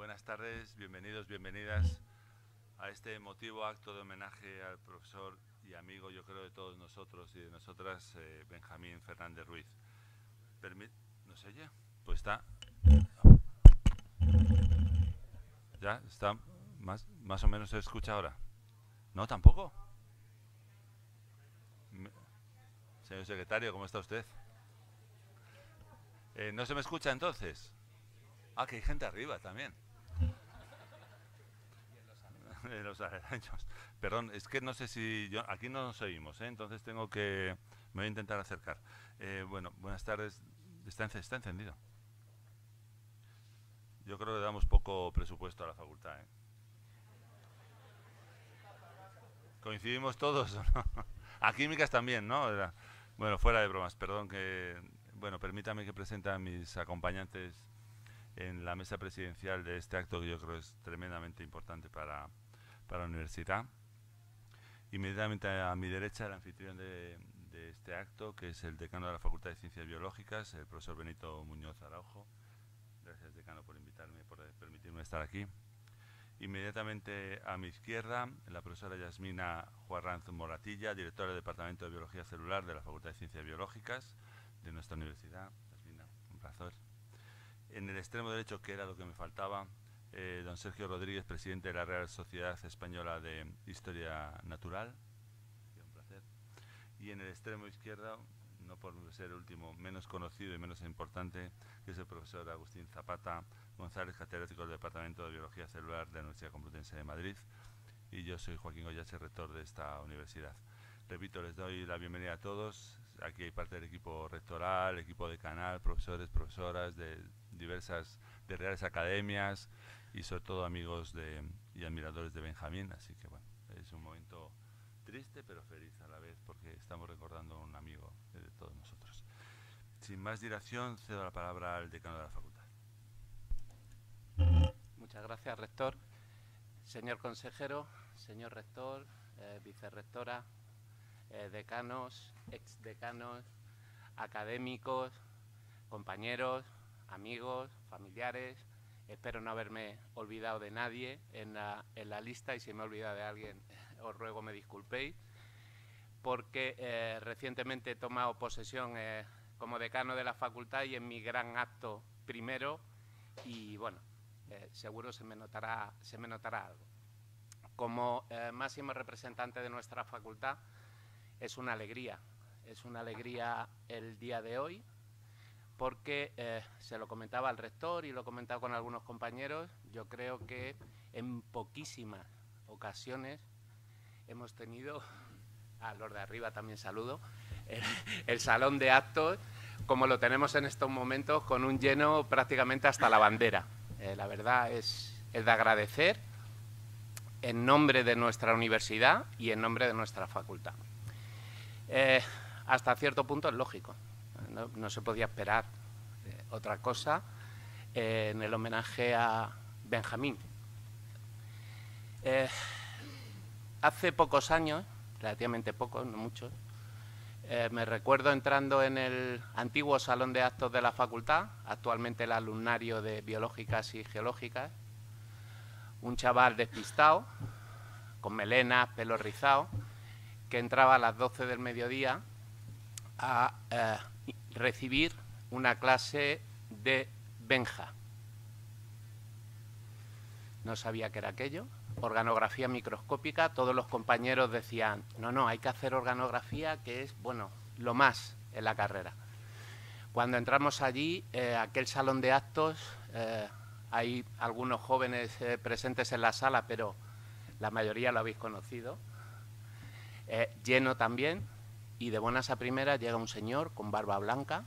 buenas tardes, bienvenidos, bienvenidas a este emotivo acto de homenaje al profesor y amigo, yo creo, de todos nosotros y de nosotras, eh, Benjamín Fernández Ruiz. ¿No se oye? Pues está... ¿Ya? ¿Está más, más o menos se escucha ahora? ¿No, tampoco? Señor secretario, ¿cómo está usted? Eh, ¿No se me escucha entonces? Ah, que hay gente arriba también. En los aledaños. Perdón, es que no sé si yo, aquí no nos oímos, ¿eh? entonces tengo que, me voy a intentar acercar. Eh, bueno, buenas tardes. Está, encendido. Yo creo que damos poco presupuesto a la facultad. ¿eh? ¿Coincidimos todos? A químicas también, ¿no? Bueno, fuera de bromas, perdón que... Bueno, permítame que presente a mis acompañantes en la mesa presidencial de este acto que yo creo es tremendamente importante para, para la universidad. Inmediatamente a mi derecha el anfitrión de, de, este acto, que es el decano de la Facultad de Ciencias Biológicas, el profesor Benito Muñoz Araujo. Gracias, decano, por invitarme, por permitirme estar aquí. Inmediatamente a mi izquierda, la profesora Yasmina Juarranz Moratilla, directora del Departamento de Biología Celular de la Facultad de Ciencias Biológicas de nuestra universidad. Yasmina, un placer. En el extremo derecho, que era lo que me faltaba, eh, don Sergio Rodríguez, presidente de la Real Sociedad Española de Historia Natural. Un placer. Y en el extremo izquierdo, no por ser el último, menos conocido y menos importante, es el profesor Agustín Zapata González, catedrático del Departamento de Biología Celular de la Universidad Complutense de Madrid. Y yo soy Joaquín Goyache, rector de esta universidad. Repito, les doy la bienvenida a todos. Aquí hay parte del equipo rectoral, equipo de canal, profesores, profesoras de diversas, de reales academias y sobre todo amigos de, y admiradores de Benjamín. Así que bueno, es un momento triste pero feliz a la vez porque estamos recordando a un amigo de todos nosotros. Sin más dilación, cedo la palabra al decano de la facultad. Muchas gracias, rector. Señor consejero, señor rector, eh, vicerrectora, eh, decanos, exdecanos, académicos, compañeros, amigos, familiares. Espero no haberme olvidado de nadie en la, en la lista y si me he olvidado de alguien os ruego me disculpéis porque eh, recientemente he tomado posesión eh, como decano de la facultad y en mi gran acto primero y bueno, eh, seguro se me, notará, se me notará algo. Como máximo representante de nuestra facultad, es una alegría, es una alegría el día de hoy, porque se lo comentaba al rector y lo he comentado con algunos compañeros, yo creo que en poquísimas ocasiones hemos tenido, a los de arriba también saludo, el, salón de actos como lo tenemos en estos momentos, con un lleno prácticamente hasta la bandera. Eh, la verdad es, de agradecer en nombre de nuestra universidad y en nombre de nuestra facultad. Eh, hasta cierto punto es lógico, no, se podía esperar eh, otra cosa en el homenaje a Benjamín. hace pocos años, relativamente pocos, no muchos, eh, me recuerdo entrando en el antiguo salón de actos de la facultad, actualmente el alumnario de biológicas y geológicas, un chaval despistado, con melena, pelo rizado, que entraba a las 12 del mediodía a eh, recibir una clase de Benja. No sabía qué era aquello, organografía microscópica, todos los compañeros decían, no, no, hay que hacer organografía, que es, bueno, lo más en la carrera. Cuando entramos allí, eh, aquel salón de actos, eh, hay algunos jóvenes eh, presentes en la sala, pero la mayoría lo habéis conocido, lleno también, y de buenas a primeras llega un señor con barba blanca,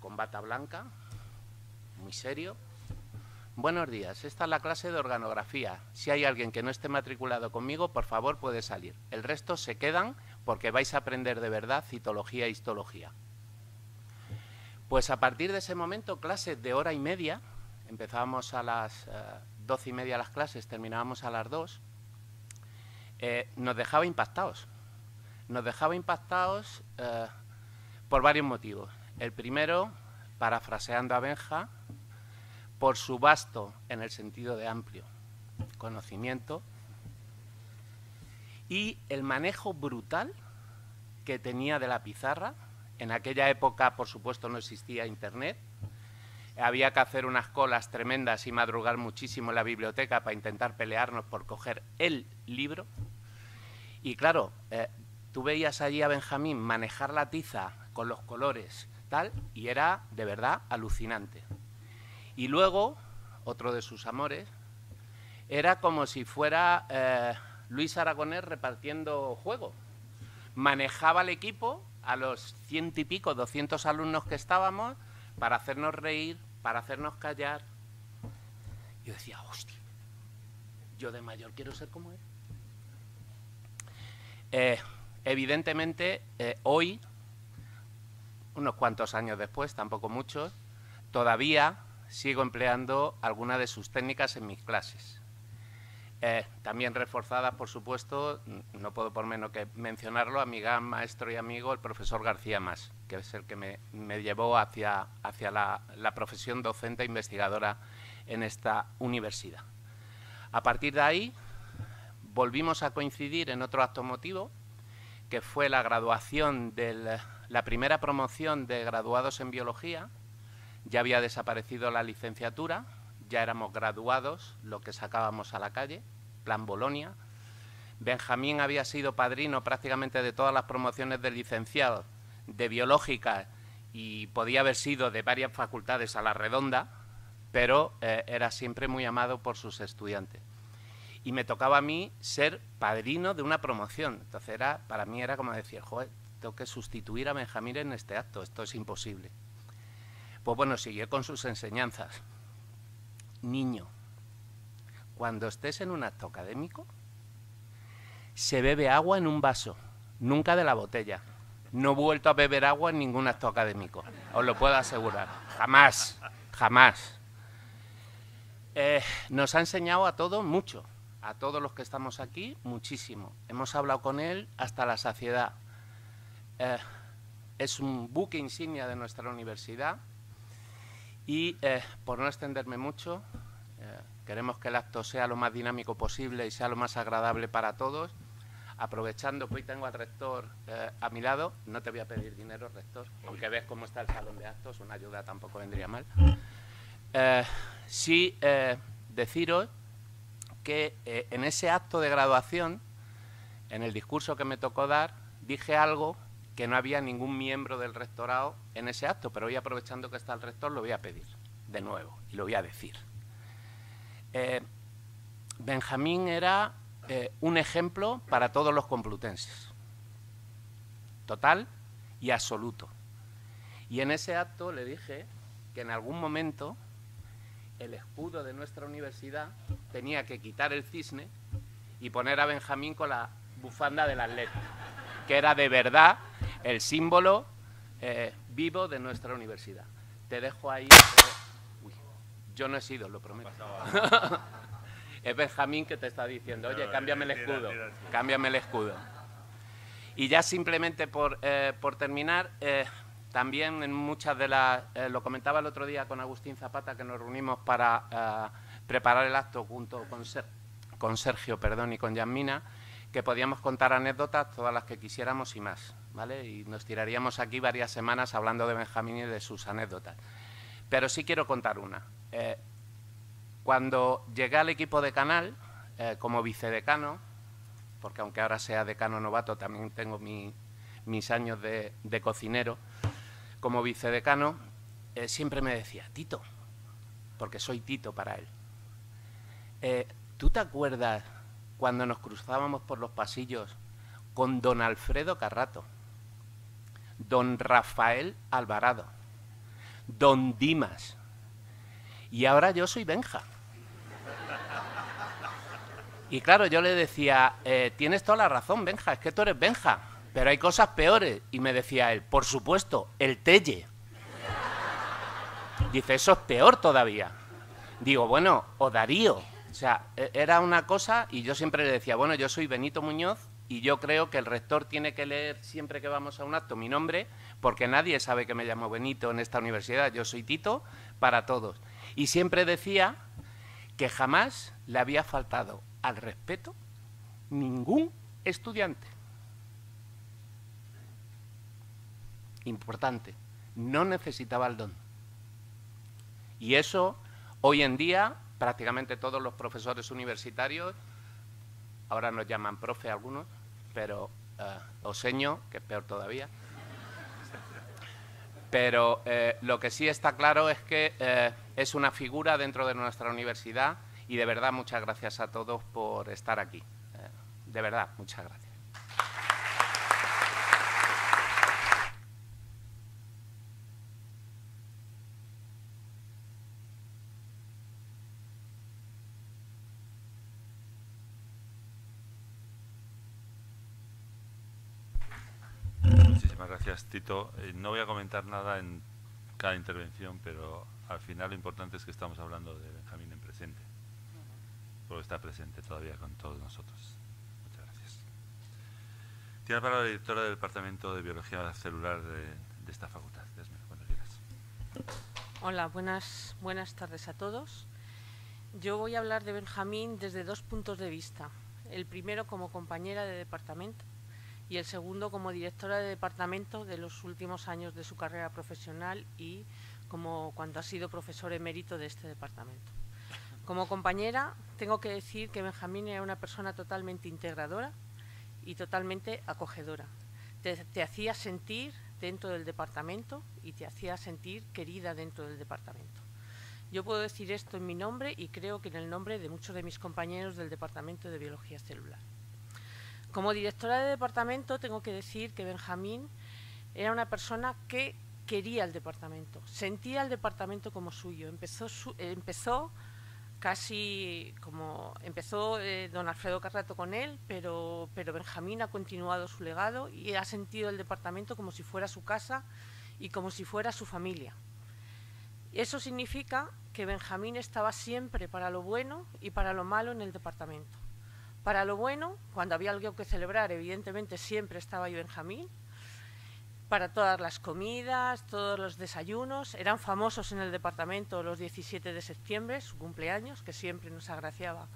con bata blanca, muy serio, Buenos días, esta es la clase de organografía. Si hay alguien que no esté matriculado conmigo, por favor puede salir. El resto se quedan porque vais a aprender de verdad citología e histología. Pues a partir de ese momento, clases de hora y media, empezábamos a las eh, doce y media las clases, terminábamos a las dos, eh, nos dejaba impactados. Nos dejaba impactados eh, por varios motivos. El primero, parafraseando a Benja, por su vasto, en el sentido de amplio, conocimiento y el manejo brutal que tenía de la pizarra. En aquella época, por supuesto, no existía Internet. Había que hacer unas colas tremendas y madrugar muchísimo en la biblioteca para intentar pelearnos por coger el libro. Y claro, eh, tú veías allí a Benjamín manejar la tiza con los colores, tal, y era de verdad alucinante. Y luego, otro de sus amores, era como si fuera eh, Luis Aragonés repartiendo juego. Manejaba el equipo a los ciento y pico, doscientos alumnos que estábamos, para hacernos reír, para hacernos callar. Yo decía, hostia, yo de mayor quiero ser como él. Eh, evidentemente, eh, hoy, unos cuantos años después, tampoco muchos, todavía sigo empleando algunas de sus técnicas en mis clases. Eh, también reforzadas, por supuesto, no puedo por menos que mencionarlo, a mi gran maestro y amigo, el profesor García Más, que es el que me, llevó hacia, hacia la, la, profesión docente e investigadora en esta universidad. A partir de ahí, volvimos a coincidir en otro acto motivo, que fue la graduación de la primera promoción de graduados en biología, ya había desaparecido la licenciatura, ya éramos graduados, lo que sacábamos a la calle, plan Bolonia. Benjamín había sido padrino prácticamente de todas las promociones de licenciado de biológica y podía haber sido de varias facultades a la redonda, pero eh, era siempre muy amado por sus estudiantes. Y me tocaba a mí ser padrino de una promoción. Entonces era, para mí era como decir, joder, tengo que sustituir a Benjamín en este acto, esto es imposible. Pues bueno, siguió con sus enseñanzas. Niño, cuando estés en un acto académico, se bebe agua en un vaso, nunca de la botella. No he vuelto a beber agua en ningún acto académico, os lo puedo asegurar. Jamás, jamás. Eh, nos ha enseñado a todos mucho, a todos los que estamos aquí, muchísimo. Hemos hablado con él hasta la saciedad. Eh, es un buque insignia de nuestra universidad y eh, por no extenderme mucho, eh, queremos que el acto sea lo más dinámico posible y sea lo más agradable para todos. Aprovechando que hoy tengo al rector a mi lado, no te voy a pedir dinero, rector, aunque ves cómo está el salón de actos, una ayuda tampoco vendría mal. sí deciros que en ese acto de graduación, en el discurso que me tocó dar, dije algo que no había ningún miembro del rectorado en ese acto, pero hoy aprovechando que está el rector lo voy a pedir de nuevo y lo voy a decir. Eh, Benjamín era eh, un ejemplo para todos los complutenses, total y absoluto. Y en ese acto le dije que en algún momento el escudo de nuestra universidad tenía que quitar el cisne y poner a Benjamín con la bufanda del atleta, que era de verdad el símbolo eh, vivo de nuestra universidad. Te dejo ahí. Eh, yo no he sido, lo prometo. es Benjamín que te está diciendo, oye, cámbiame el escudo, cámbiame el escudo. Y ya simplemente por, eh, por terminar, también en muchas de las, lo comentaba el otro día con Agustín Zapata, que nos reunimos para preparar el acto junto con, Sergio perdón, y con Yasmina, que podíamos contar anécdotas, todas las que quisiéramos y más. ¿vale? Y nos tiraríamos aquí varias semanas hablando de Benjamín y de sus anécdotas. Pero sí quiero contar una. Eh, cuando llegué al equipo de Canal, eh, como vicedecano, porque aunque ahora sea decano novato, también tengo mis años de, cocinero, como vicedecano, eh, siempre me decía, Tito, porque soy Tito para él, ¿tú te acuerdas cuando nos cruzábamos por los pasillos con don Alfredo Carrato? don Rafael Alvarado, don Dimas. Y ahora yo soy Benja. Y claro, yo le decía, eh, tienes toda la razón, Benja, es que tú eres Benja, pero hay cosas peores. Y me decía él, por supuesto, el Telle. Dice, eso es peor todavía. Digo, bueno, o Darío. O sea, e-, era una cosa y yo siempre le decía, bueno, yo soy Benito Muñoz y yo creo que el rector tiene que leer siempre que vamos a un acto mi nombre, porque nadie sabe que me llamo Benito en esta universidad, yo soy Tito para todos. Y siempre decía que jamás le había faltado al respeto ningún estudiante. Importante, no necesitaba el don. Y eso, hoy en día, prácticamente todos los profesores universitarios, ahora nos llaman profe algunos, pero uh, oseño, que es peor todavía, pero eh, lo que sí está claro es que eh, es una figura dentro de nuestra universidad y de verdad muchas gracias a todos por estar aquí. Eh, de verdad, muchas gracias. Muchísimas gracias. Eh, no voy a comentar nada en cada intervención, pero al final lo importante es que estamos hablando de Benjamín en presente, porque está presente todavía con todos nosotros. Muchas gracias. Tiene la palabra la directora del Departamento de Biología Celular de, esta facultad. cuando. Hola, buenas, buenas tardes a todos. Yo voy a hablar de Benjamín desde dos puntos de vista. El primero como compañera de departamento y el segundo como directora de departamento de los últimos años de su carrera profesional y como cuando ha sido profesor emérito de este departamento. Como compañera, tengo que decir que Benjamín era una persona totalmente integradora y totalmente acogedora. Te, hacía sentir dentro del departamento y te hacía sentir querida dentro del departamento. Yo puedo decir esto en mi nombre y creo que en el nombre de muchos de mis compañeros del Departamento de Biología Celular. Como directora de departamento tengo que decir que Benjamín era una persona que quería el departamento, sentía el departamento como suyo. Empezó, casi como empezó eh, don Alfredo Carrato con él, pero, pero Benjamín ha continuado su legado y ha sentido el departamento como si fuera su casa y como si fuera su familia. Eso significa que Benjamín estaba siempre para lo bueno y para lo malo en el departamento. Para lo bueno, cuando había algo que celebrar, evidentemente siempre estaba ahí Benjamín. Para todas las comidas, todos los desayunos. Eran famosos en el departamento los 17 de septiembre, su cumpleaños, que siempre nos agraciaba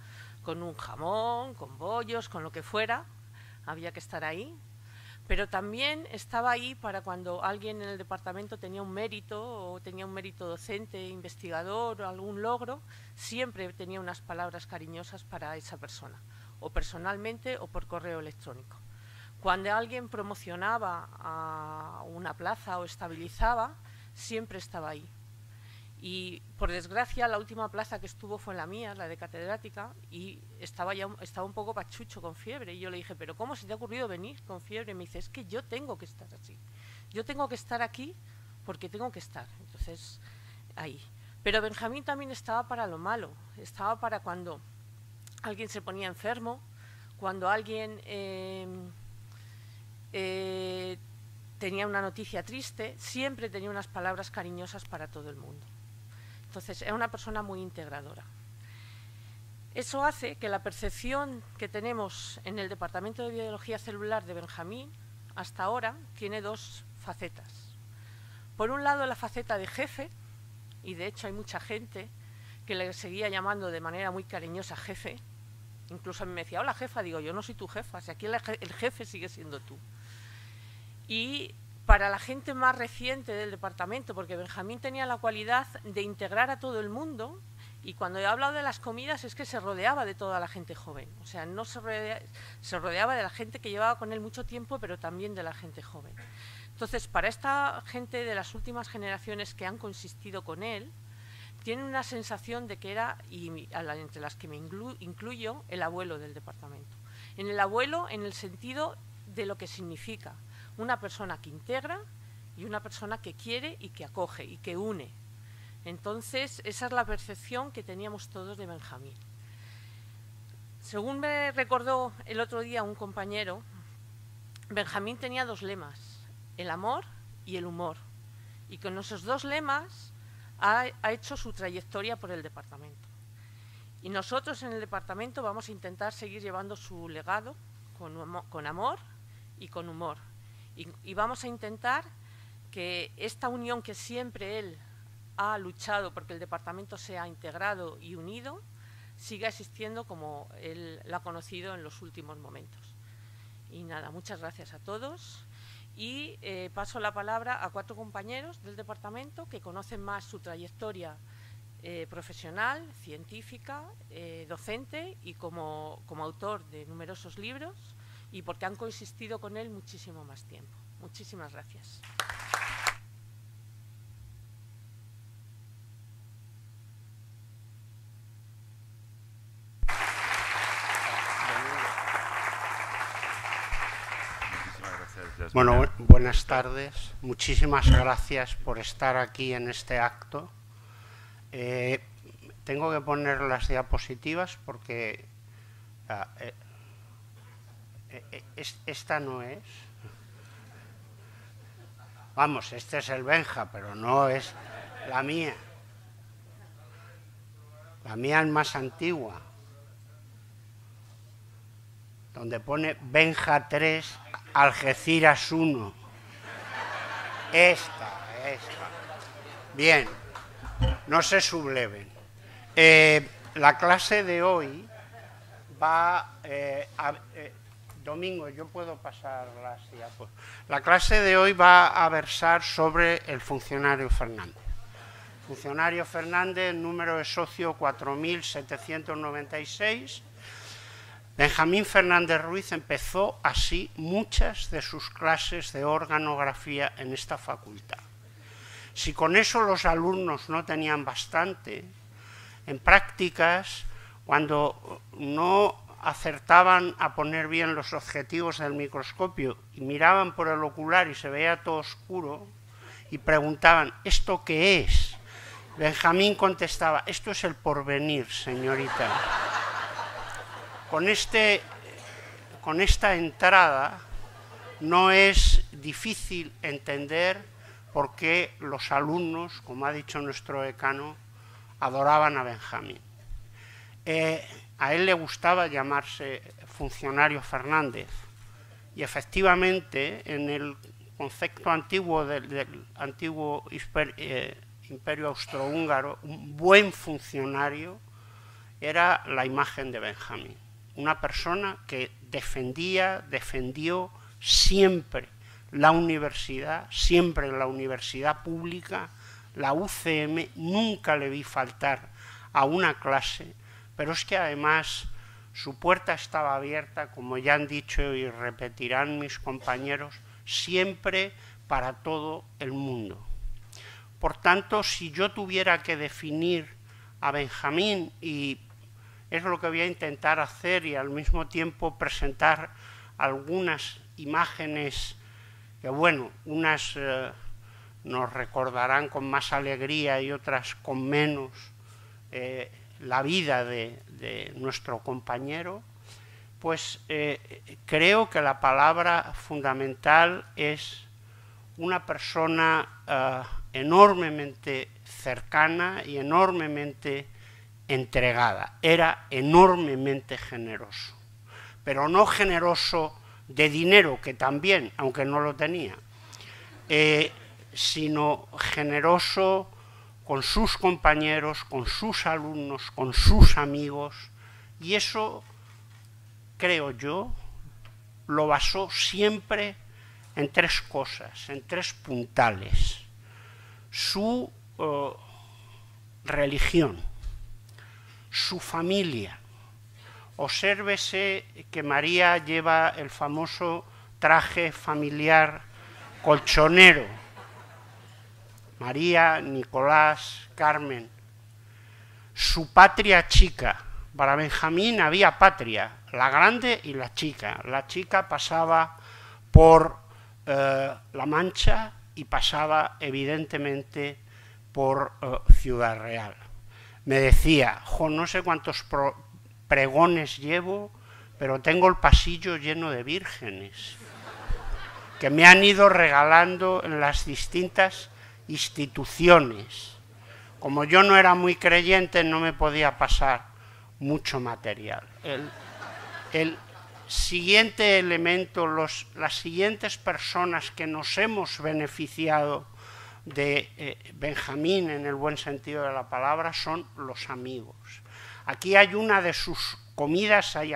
con un jamón, con bollos, con lo que fuera. Había que estar ahí. Pero también estaba ahí para cuando alguien en el departamento tenía un mérito o tenía un mérito docente, investigador o algún logro, siempre tenía unas palabras cariñosas para esa persona o personalmente o por correo electrónico. Cuando alguien promocionaba a una plaza o estabilizaba, siempre estaba ahí. Y por desgracia, la última plaza que estuvo fue la mía, la de catedrática, y estaba ya estaba un poco pachucho con fiebre. Y yo le dije, ¿pero cómo se te ha ocurrido venir con fiebre? Y me dice, es que yo tengo que estar así. Yo tengo que estar aquí porque tengo que estar. Entonces, ahí. Pero Benjamín también estaba para lo malo. Estaba para cuando alguien se ponía enfermo, cuando alguien em, eh, tenía una noticia triste, siempre tenía unas palabras cariñosas para todo el mundo. Entonces, era una persona muy integradora. Eso hace que la percepción que tenemos en el Departamento de Biología Celular de Benjamín, hasta ahora, tiene dos facetas. Por un lado, la faceta de jefe, y de hecho hay mucha gente que le seguía llamando de manera muy cariñosa jefe, Incluso a mí me decía, hola jefa, digo, yo no soy tu jefa, si aquí el, jefe sigue siendo tú. Y para la gente más reciente del departamento, porque Benjamín tenía la cualidad de integrar a todo el mundo, y cuando he hablado de las comidas es que se rodeaba de toda la gente joven. O sea, no se, se rodeaba de la gente que llevaba con él mucho tiempo, pero también de la gente joven. Entonces, para esta gente de las últimas generaciones que han consistido con él, tienen una sensación de que era, y entre las que me incluyo, el abuelo del departamento. En el abuelo, en el sentido de lo que significa una persona que integra y una persona que quiere y que acoge y que une. Entonces, esa es la percepción que teníamos todos de Benjamín. Según me recordó el otro día un compañero, Benjamín tenía dos lemas, el amor y el humor. Y con esos dos lemas ha, hecho su trayectoria por el departamento. Y nosotros en el departamento vamos a intentar seguir llevando su legado con, amor y con humor. Y, vamos a intentar que esta unión que siempre él ha luchado porque el departamento sea integrado y unido, siga existiendo como él la ha conocido en los últimos momentos. Y nada, muchas gracias a todos. Y eh, paso la palabra a cuatro compañeros del departamento que conocen más su trayectoria eh, profesional, científica, eh, docente y como, como autor de numerosos libros y porque han coexistido con él muchísimo más tiempo. Muchísimas gracias. Bueno, buenas tardes. Muchísimas gracias por estar aquí en este acto. Eh, tengo que poner las diapositivas porque ah, eh, eh, esta no es. Vamos, este es el Benja, pero no es la mía. La mía es más antigua, donde pone Benja 3 Algeciras 1. Esta, esta. Bien, no se subleven. Eh, la clase de hoy va eh, a... Eh, Domingo, yo puedo pasar la pues. La clase de hoy va a versar sobre el funcionario Fernández. Funcionario Fernández, número de socio 4796 Benjamín Fernández Ruiz empezó así muchas de sus clases de organografía en esta facultad. Si con eso los alumnos no tenían bastante, en prácticas, cuando no acertaban a poner bien los objetivos del microscopio y miraban por el ocular y se veía todo oscuro, y preguntaban, ¿esto qué es? Benjamín contestaba, esto es el porvenir, señorita. Con, este, con esta entrada no es difícil entender por qué los alumnos, como ha dicho nuestro decano, adoraban a Benjamín. Eh, a él le gustaba llamarse funcionario Fernández y efectivamente en el concepto antiguo del, antiguo eh, imperio austrohúngaro, un buen funcionario era la imagen de Benjamín una persona que defendía, defendió siempre la universidad, siempre la universidad pública, la UCM, nunca le vi faltar a una clase, pero es que además su puerta estaba abierta, como ya han dicho y repetirán mis compañeros, siempre para todo el mundo. Por tanto, si yo tuviera que definir a Benjamín y es lo que voy a intentar hacer y al mismo tiempo presentar algunas imágenes que, bueno, unas eh, nos recordarán con más alegría y otras con menos eh, la vida de, nuestro compañero, pues eh, creo que la palabra fundamental es una persona enormemente cercana y enormemente entregada, era enormemente generoso, pero no generoso de dinero, que también, aunque no lo tenía, eh, sino generoso con sus compañeros, con sus alumnos, con sus amigos, y eso, creo yo, lo basó siempre en tres cosas, en tres puntales. Su eh, religión, su familia. Obsérvese que María lleva el famoso traje familiar colchonero. María, Nicolás, Carmen. Su patria chica. Para Benjamín había patria, la grande y la chica. La chica pasaba por eh, La Mancha y pasaba evidentemente por eh, Ciudad Real me decía, no sé cuántos pregones llevo, pero tengo el pasillo lleno de vírgenes, que me han ido regalando en las distintas instituciones. Como yo no era muy creyente, no me podía pasar mucho material. El, siguiente elemento, las siguientes personas que nos hemos beneficiado de eh, Benjamín en el buen sentido de la palabra son los amigos. Aquí hay una de sus comidas, hay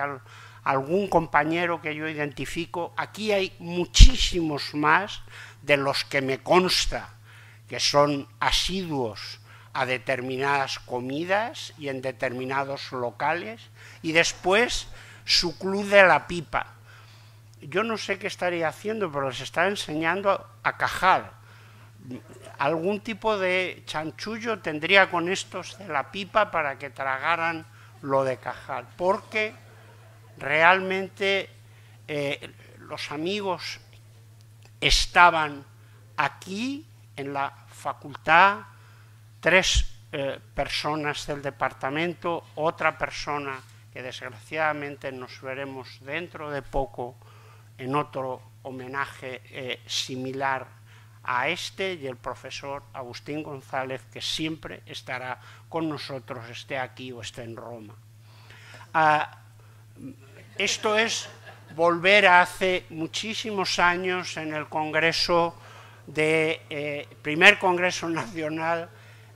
algún compañero que yo identifico, aquí hay muchísimos más de los que me consta que son asiduos a determinadas comidas y en determinados locales, y después su club de la pipa. Yo no sé qué estaría haciendo, pero les está enseñando a cajar algún tipo de chanchullo tendría con estos de la pipa para que tragaran lo de Cajal, porque realmente eh, los amigos estaban aquí en la facultad, tres eh, personas del departamento, otra persona que desgraciadamente nos veremos dentro de poco en otro homenaje eh, similar a este y el profesor Agustín González, que siempre estará con nosotros, esté aquí o esté en Roma. Ah, esto es volver a hace muchísimos años en el Congreso de eh, primer Congreso Nacional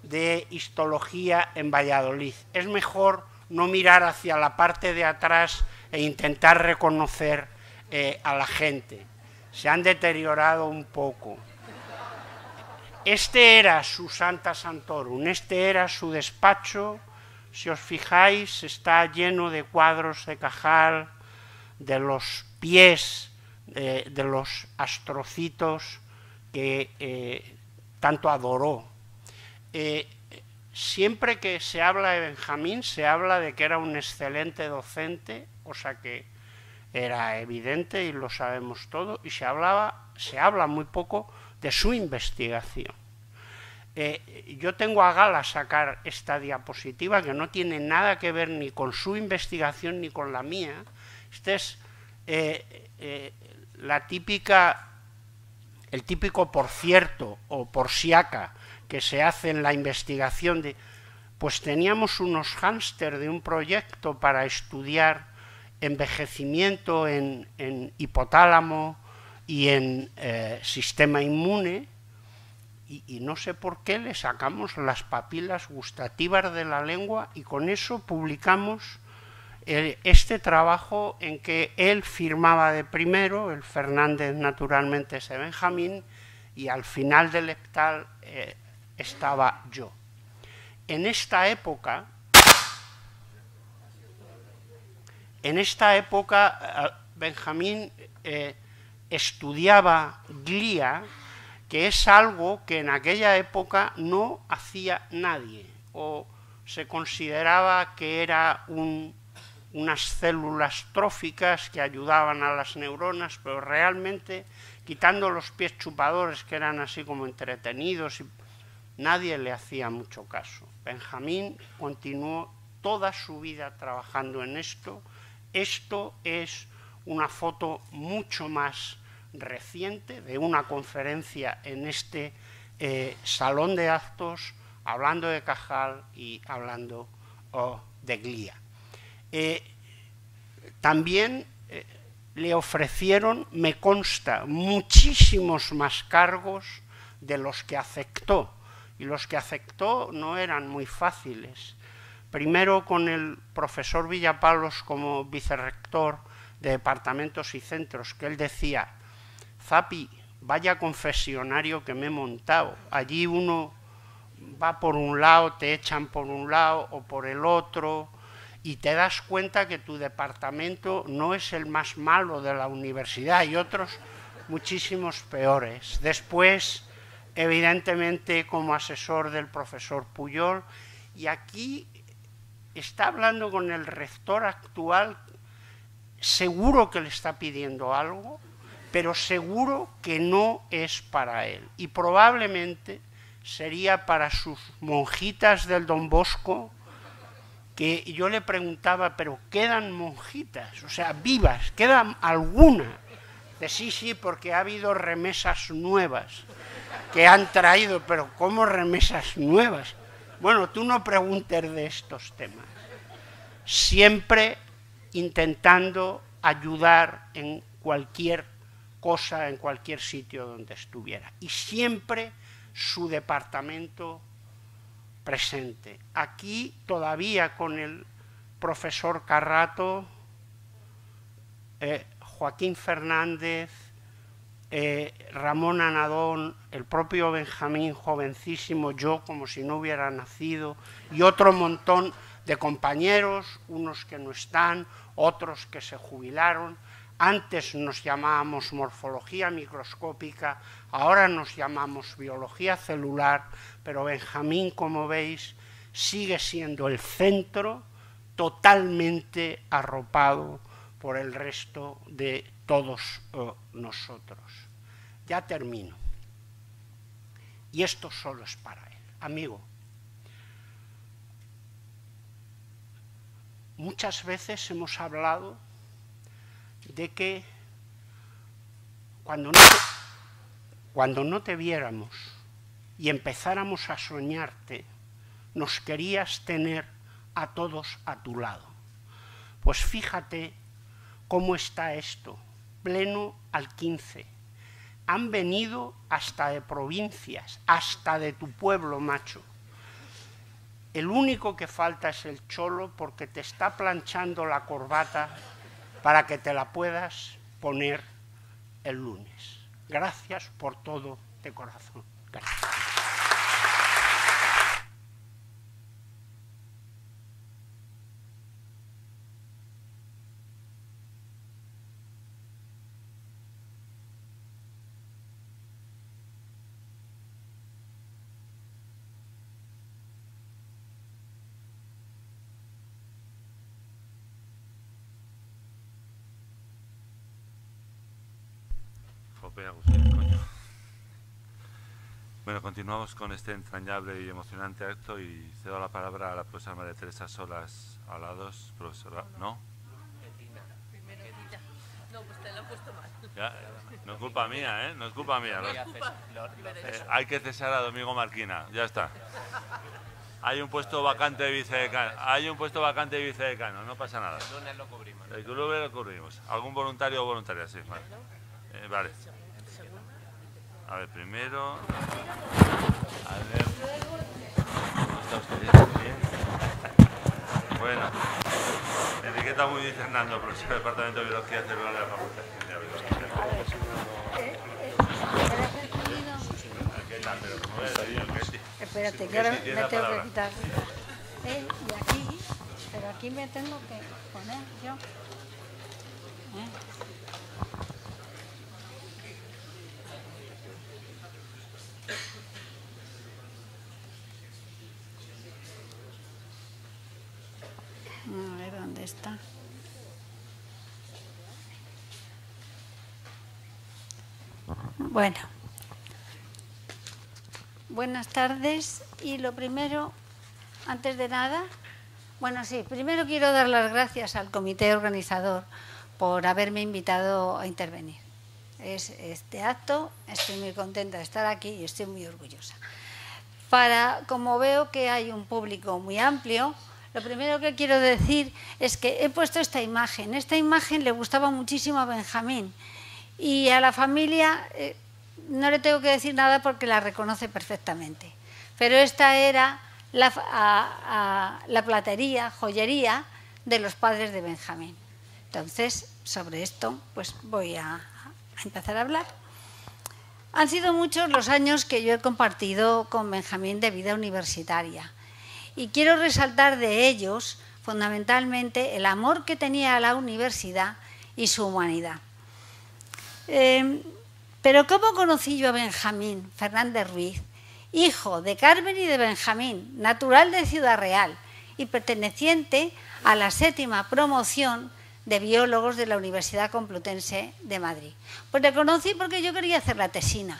de Histología en Valladolid. Es mejor no mirar hacia la parte de atrás e intentar reconocer eh, a la gente. Se han deteriorado un poco. Este era su Santa Santorum, este era su despacho. Si os fijáis, está lleno de cuadros de Cajal, de los pies de, los astrocitos que eh, tanto adoró. Eh, siempre que se habla de Benjamín, se habla de que era un excelente docente, cosa que era evidente y lo sabemos todo, y se hablaba, se habla muy poco de su investigación. Eh, yo tengo a gala sacar esta diapositiva que no tiene nada que ver ni con su investigación ni con la mía. Este es eh, eh, la típica, el típico por cierto o por siaca que se hace en la investigación de, pues teníamos unos hámster de un proyecto para estudiar envejecimiento en hipotálamo y en sistema inmune y, no sé por qué le sacamos las papilas gustativas de la lengua y con eso publicamos este trabajo en que él firmaba de primero, el Fernández naturalmente ese Benjamín, y al final del lectal eh, estaba yo. En esta época, en esta época, eh, Benjamín eh, estudiaba glía, que es algo que en aquella época no hacía nadie o se consideraba que era unas células tróficas que ayudaban a las neuronas, pero realmente quitando los pies chupadores que eran así como entretenidos, nadie le hacía mucho caso. Benjamín continuó toda su vida trabajando en esto. Esto es una foto mucho más reciente de una conferencia en este eh, salón de actos hablando de Cajal y hablando oh, de Glía. Eh, también eh, le ofrecieron, me consta, muchísimos más cargos de los que aceptó. Y los que aceptó no eran muy fáciles. Primero con el profesor Villapalos como vicerrector de departamentos y centros, que él decía, Zapi, vaya confesionario que me he montado. Allí uno va por un lado, te echan por un lado o por el otro y te das cuenta que tu departamento no es el más malo de la universidad, hay otros muchísimos peores. Después, evidentemente, como asesor del profesor Puyol, y aquí está hablando con el rector actual, seguro que le está pidiendo algo, pero seguro que no es para él. Y probablemente sería para sus monjitas del Don Bosco, que yo le preguntaba, pero ¿quedan monjitas? O sea, vivas, ¿quedan alguna? De sí, sí, porque ha habido remesas nuevas que han traído, pero ¿cómo remesas nuevas? Bueno, tú no preguntes de estos temas. Siempre intentando ayudar en cualquier cosa en cualquier sitio donde estuviera. Y siempre su departamento presente. Aquí todavía con el profesor Carrato, eh, Joaquín Fernández, eh, Ramón Anadón, el propio Benjamín, jovencísimo, yo como si no hubiera nacido, y otro montón de compañeros, unos que no están, otros que se jubilaron. Antes nos llamábamos morfología microscópica, ahora nos llamamos biología celular, pero Benjamín, como veis, sigue siendo el centro totalmente arropado por el resto de todos eh, nosotros. Ya termino. Y esto solo es para él. Amigo, muchas veces hemos hablado de que cuando no te, cuando no te viéramos y empezáramos a soñarte, nos querías tener a todos a tu lado. Pues fíjate cómo está esto, pleno al 15. Han venido hasta de provincias, hasta de tu pueblo, macho. El único que falta es el cholo porque te está planchando la corbata para que te la puedas poner el lunes. Gracias por todo de corazón. Bueno, continuamos con este entrañable y emocionante acto y cedo la palabra a la profesora María Teresa Solas Alados, profesora, ¿no? No, pues te lo he puesto mal. no es culpa mía, ¿eh? No es culpa mía. Eh, hay que cesar a Domingo Marquina, ya está. Hay un puesto vacante de vicedecano. Hay un puesto vacante de vicedecano, no pasa nada. El lunes lo cubrimos. El lunes lo cubrimos. ¿Algún voluntario o voluntaria? Sí, vale. Eh, vale. A ver, primero. A ver. ¿Cómo está usted? ¿Bien? Bueno. Etiqueta muy bien Fernando, profesor del Departamento de Biología Celular de la Facultad de Biología. Espérate, que ahora me tengo que quitar. Eh, y aquí, pero aquí me tengo que poner yo. ¿Eh? Bueno, buenas tardes y lo primero, antes de nada, bueno, sí, primero quiero dar las gracias al comité organizador por haberme invitado a intervenir. Es este acto, estoy muy contenta de estar aquí y estoy muy orgullosa. Para, como veo que hay un público muy amplio, lo primero que quiero decir es que he puesto esta imagen. Esta imagen le gustaba muchísimo a Benjamín y a la familia eh, no le tengo que decir nada porque la reconoce perfectamente. Pero esta era la, la platería, joyería de los padres de Benjamín. Entonces, sobre esto, pues voy a, a empezar a hablar. Han sido muchos los años que yo he compartido con Benjamín de vida universitaria y quiero resaltar de ellos fundamentalmente el amor que tenía a la universidad y su humanidad. Em, pero ¿cómo conocí yo a Benjamín Fernández Ruiz, hijo de Carmen y de Benjamín, natural de Ciudad Real y perteneciente a la séptima promoción de biólogos de la Universidad Complutense de Madrid? Pues le conocí porque yo quería hacer la tesina.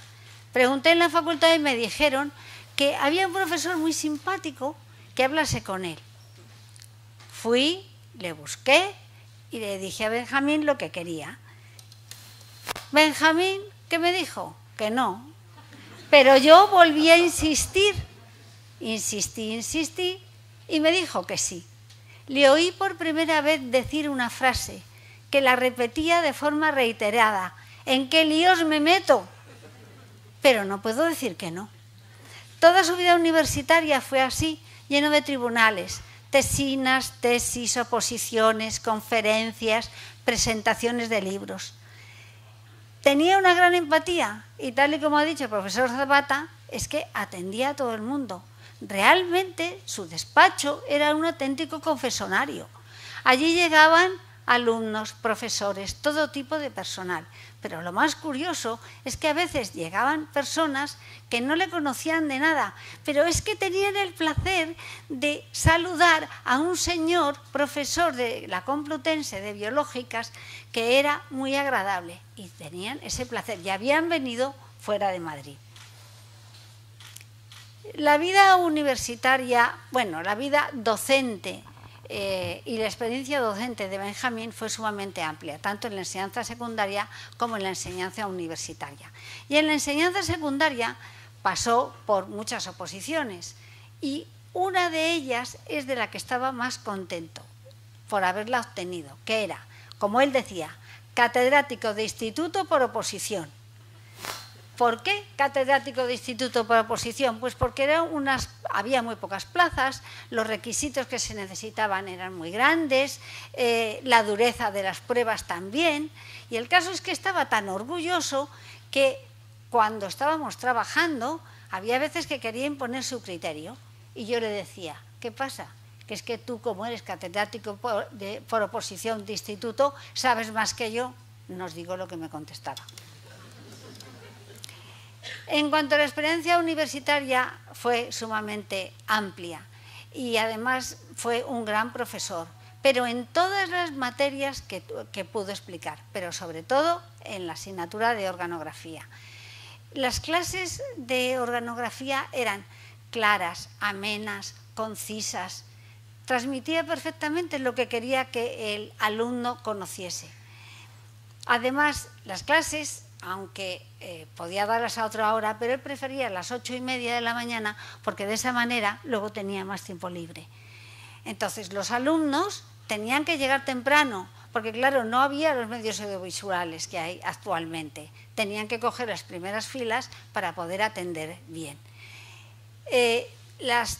Pregunté en la facultad y me dijeron que había un profesor muy simpático que hablase con él. Fui, le busqué y le dije a Benjamín lo que quería. Benjamín, ¿qué me dijo? Que no. Pero yo volví a insistir, insistí, insistí y me dijo que sí. Le oí por primera vez decir una frase que la repetía de forma reiterada. ¿En qué líos me meto? Pero no puedo decir que no. toda su vida universitaria fue así, lleno de tribunales, tesinas, tesis, oposiciones, conferencias, presentaciones de libros. Tenía una gran empatía y tal y como ha dicho el profesor Zapata, es que atendía a todo el mundo. Realmente su despacho era un auténtico confesonario. Allí llegaban alumnos, profesores, todo tipo de personal. Pero lo más curioso es que a veces llegaban personas que no le conocían de nada, pero es que tenían el placer de saludar a un señor profesor de la Complutense de Biológicas que era muy agradable y tenían ese placer y habían venido fuera de Madrid. La vida universitaria, bueno, la vida docente eh, y la experiencia docente de Benjamín fue sumamente amplia, tanto en la enseñanza secundaria como en la enseñanza universitaria. Y en la enseñanza secundaria pasó por muchas oposiciones y una de ellas es de la que estaba más contento por haberla obtenido, que era, como él decía, catedrático de instituto por oposición. ¿Por qué catedrático de instituto por oposición? Pues porque unas, había muy pocas plazas, los requisitos que se necesitaban eran muy grandes, eh, la dureza de las pruebas también, y el caso es que estaba tan orgulloso que cuando estábamos trabajando había veces que quería imponer su criterio y yo le decía, ¿qué pasa? Que es que tú como eres catedrático por, por oposición de instituto sabes más que yo, no os digo lo que me contestaba. En cuanto a la experiencia universitaria, fue sumamente amplia y además fue un gran profesor, pero en todas las materias que, pudo explicar, pero sobre todo en la asignatura de organografía. Las clases de organografía eran claras, amenas, concisas, transmitía perfectamente lo que quería que el alumno conociese. Además, las clases aunque eh, podía darlas a otra hora, pero él prefería las ocho y media de la mañana porque de esa manera luego tenía más tiempo libre. Entonces los alumnos tenían que llegar temprano, porque claro, no había los medios audiovisuales que hay actualmente. Tenían que coger las primeras filas para poder atender bien. Eh, las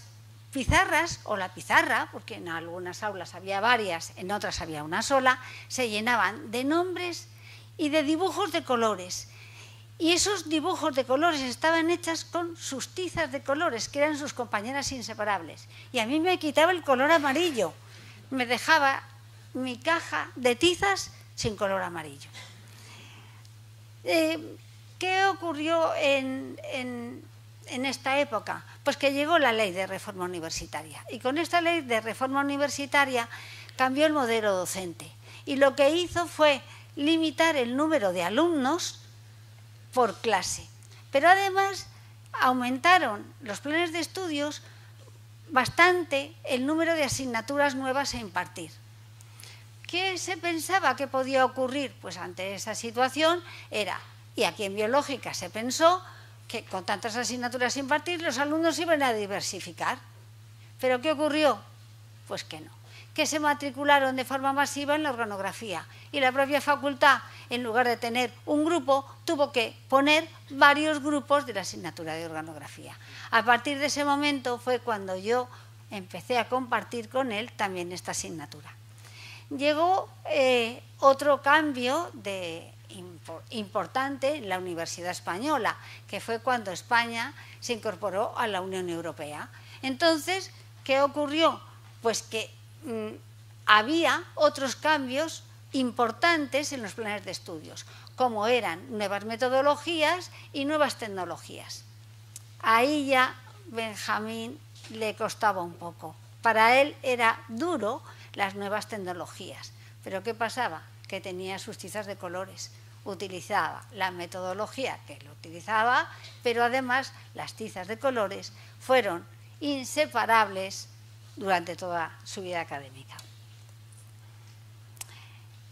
pizarras o la pizarra, porque en algunas aulas había varias, en otras había una sola, se llenaban de nombres y de dibujos de colores. Y esos dibujos de colores estaban hechas con sus tizas de colores, que eran sus compañeras inseparables. Y a mí me quitaba el color amarillo. Me dejaba mi caja de tizas sin color amarillo. Eh, ¿Qué ocurrió en, en esta época? Pues que llegó la ley de reforma universitaria. Y con esta ley de reforma universitaria cambió el modelo docente. Y lo que hizo fue limitar el número de alumnos por clase. Pero además aumentaron los planes de estudios bastante el número de asignaturas nuevas a impartir. ¿Qué se pensaba que podía ocurrir? Pues ante esa situación era, y aquí en biológica se pensó, que con tantas asignaturas a impartir los alumnos iban a diversificar. ¿Pero qué ocurrió? Pues que no que se matricularon de forma masiva en la organografía. Y la propia facultad, en lugar de tener un grupo, tuvo que poner varios grupos de la asignatura de organografía. A partir de ese momento fue cuando yo empecé a compartir con él también esta asignatura. Llegó eh, otro cambio importante en la Universidad Española, que fue cuando España se incorporó a la Unión Europea. Entonces, ¿qué ocurrió? Pues que había otros cambios importantes en los planes de estudios, como eran nuevas metodologías y nuevas tecnologías. Ahí ya Benjamín le costaba un poco. Para él era duro las nuevas tecnologías. Pero ¿qué pasaba? Que tenía sus tizas de colores. Utilizaba la metodología que lo utilizaba, pero además las tizas de colores fueron inseparables durante toda su vida académica.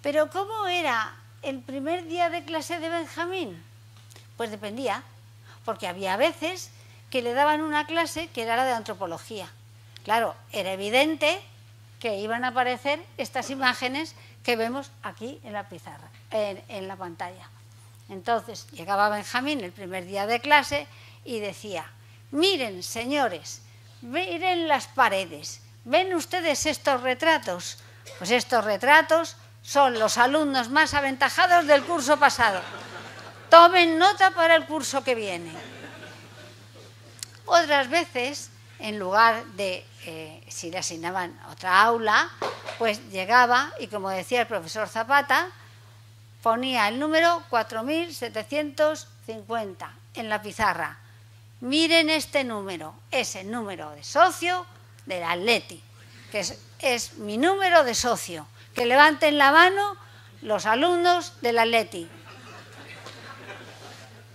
Pero ¿cómo era el primer día de clase de Benjamín? Pues dependía, porque había veces que le daban una clase que era la de antropología. Claro, era evidente que iban a aparecer estas imágenes que vemos aquí en la pizarra, en, en la pantalla. Entonces llegaba Benjamín el primer día de clase y decía, Miren, señores, miren las paredes. ¿Ven ustedes estos retratos? Pues estos retratos son los alumnos más aventajados del curso pasado. Tomen nota para el curso que viene. Otras veces, en lugar de, eh, si le asignaban otra aula, pues llegaba y como decía el profesor Zapata, ponía el número 4750 en la pizarra. Miren este número, es el número de socio del Atleti, que es, mi número de socio. Que levanten la mano los alumnos del Atleti.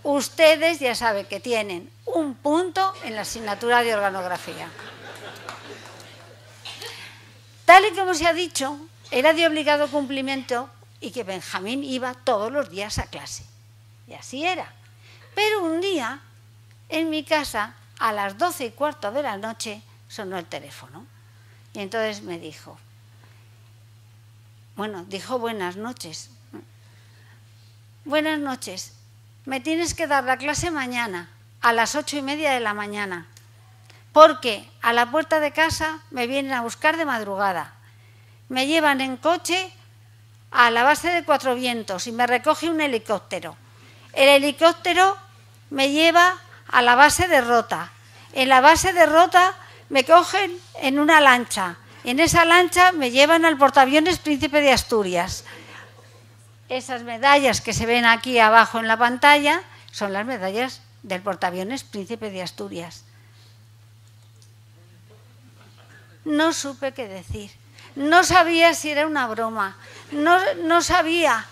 Ustedes ya saben que tienen un punto en la asignatura de organografía. Tal y como se ha dicho, era de obligado cumplimiento y que Benjamín iba todos los días a clase. Y así era. Pero un día, en mi casa, a las doce y cuarto de la noche, sonó el teléfono. Y entonces me dijo, bueno, dijo buenas noches. Buenas noches, me tienes que dar la clase mañana, a las ocho y media de la mañana, porque a la puerta de casa me vienen a buscar de madrugada. Me llevan en coche a la base de Cuatro Vientos y me recoge un helicóptero. El helicóptero me lleva a la base de Rota. En la base de Rota me cogen en una lancha. En esa lancha me llevan al portaaviones Príncipe de Asturias. Esas medallas que se ven aquí abajo en la pantalla son las medallas del portaaviones Príncipe de Asturias. No supe qué decir. No sabía si era una broma. No, no sabía.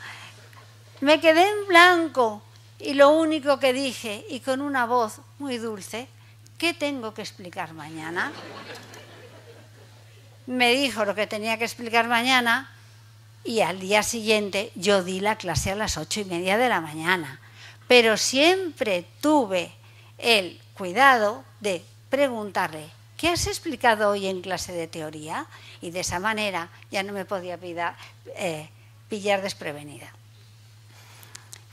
Me quedé en blanco y lo único que dije, y con una voz muy dulce, ¿qué tengo que explicar mañana? Me dijo lo que tenía que explicar mañana y al día siguiente yo di la clase a las ocho y media de la mañana. Pero siempre tuve el cuidado de preguntarle, ¿qué has explicado hoy en clase de teoría? Y de esa manera ya no me podía eh, pillar desprevenida.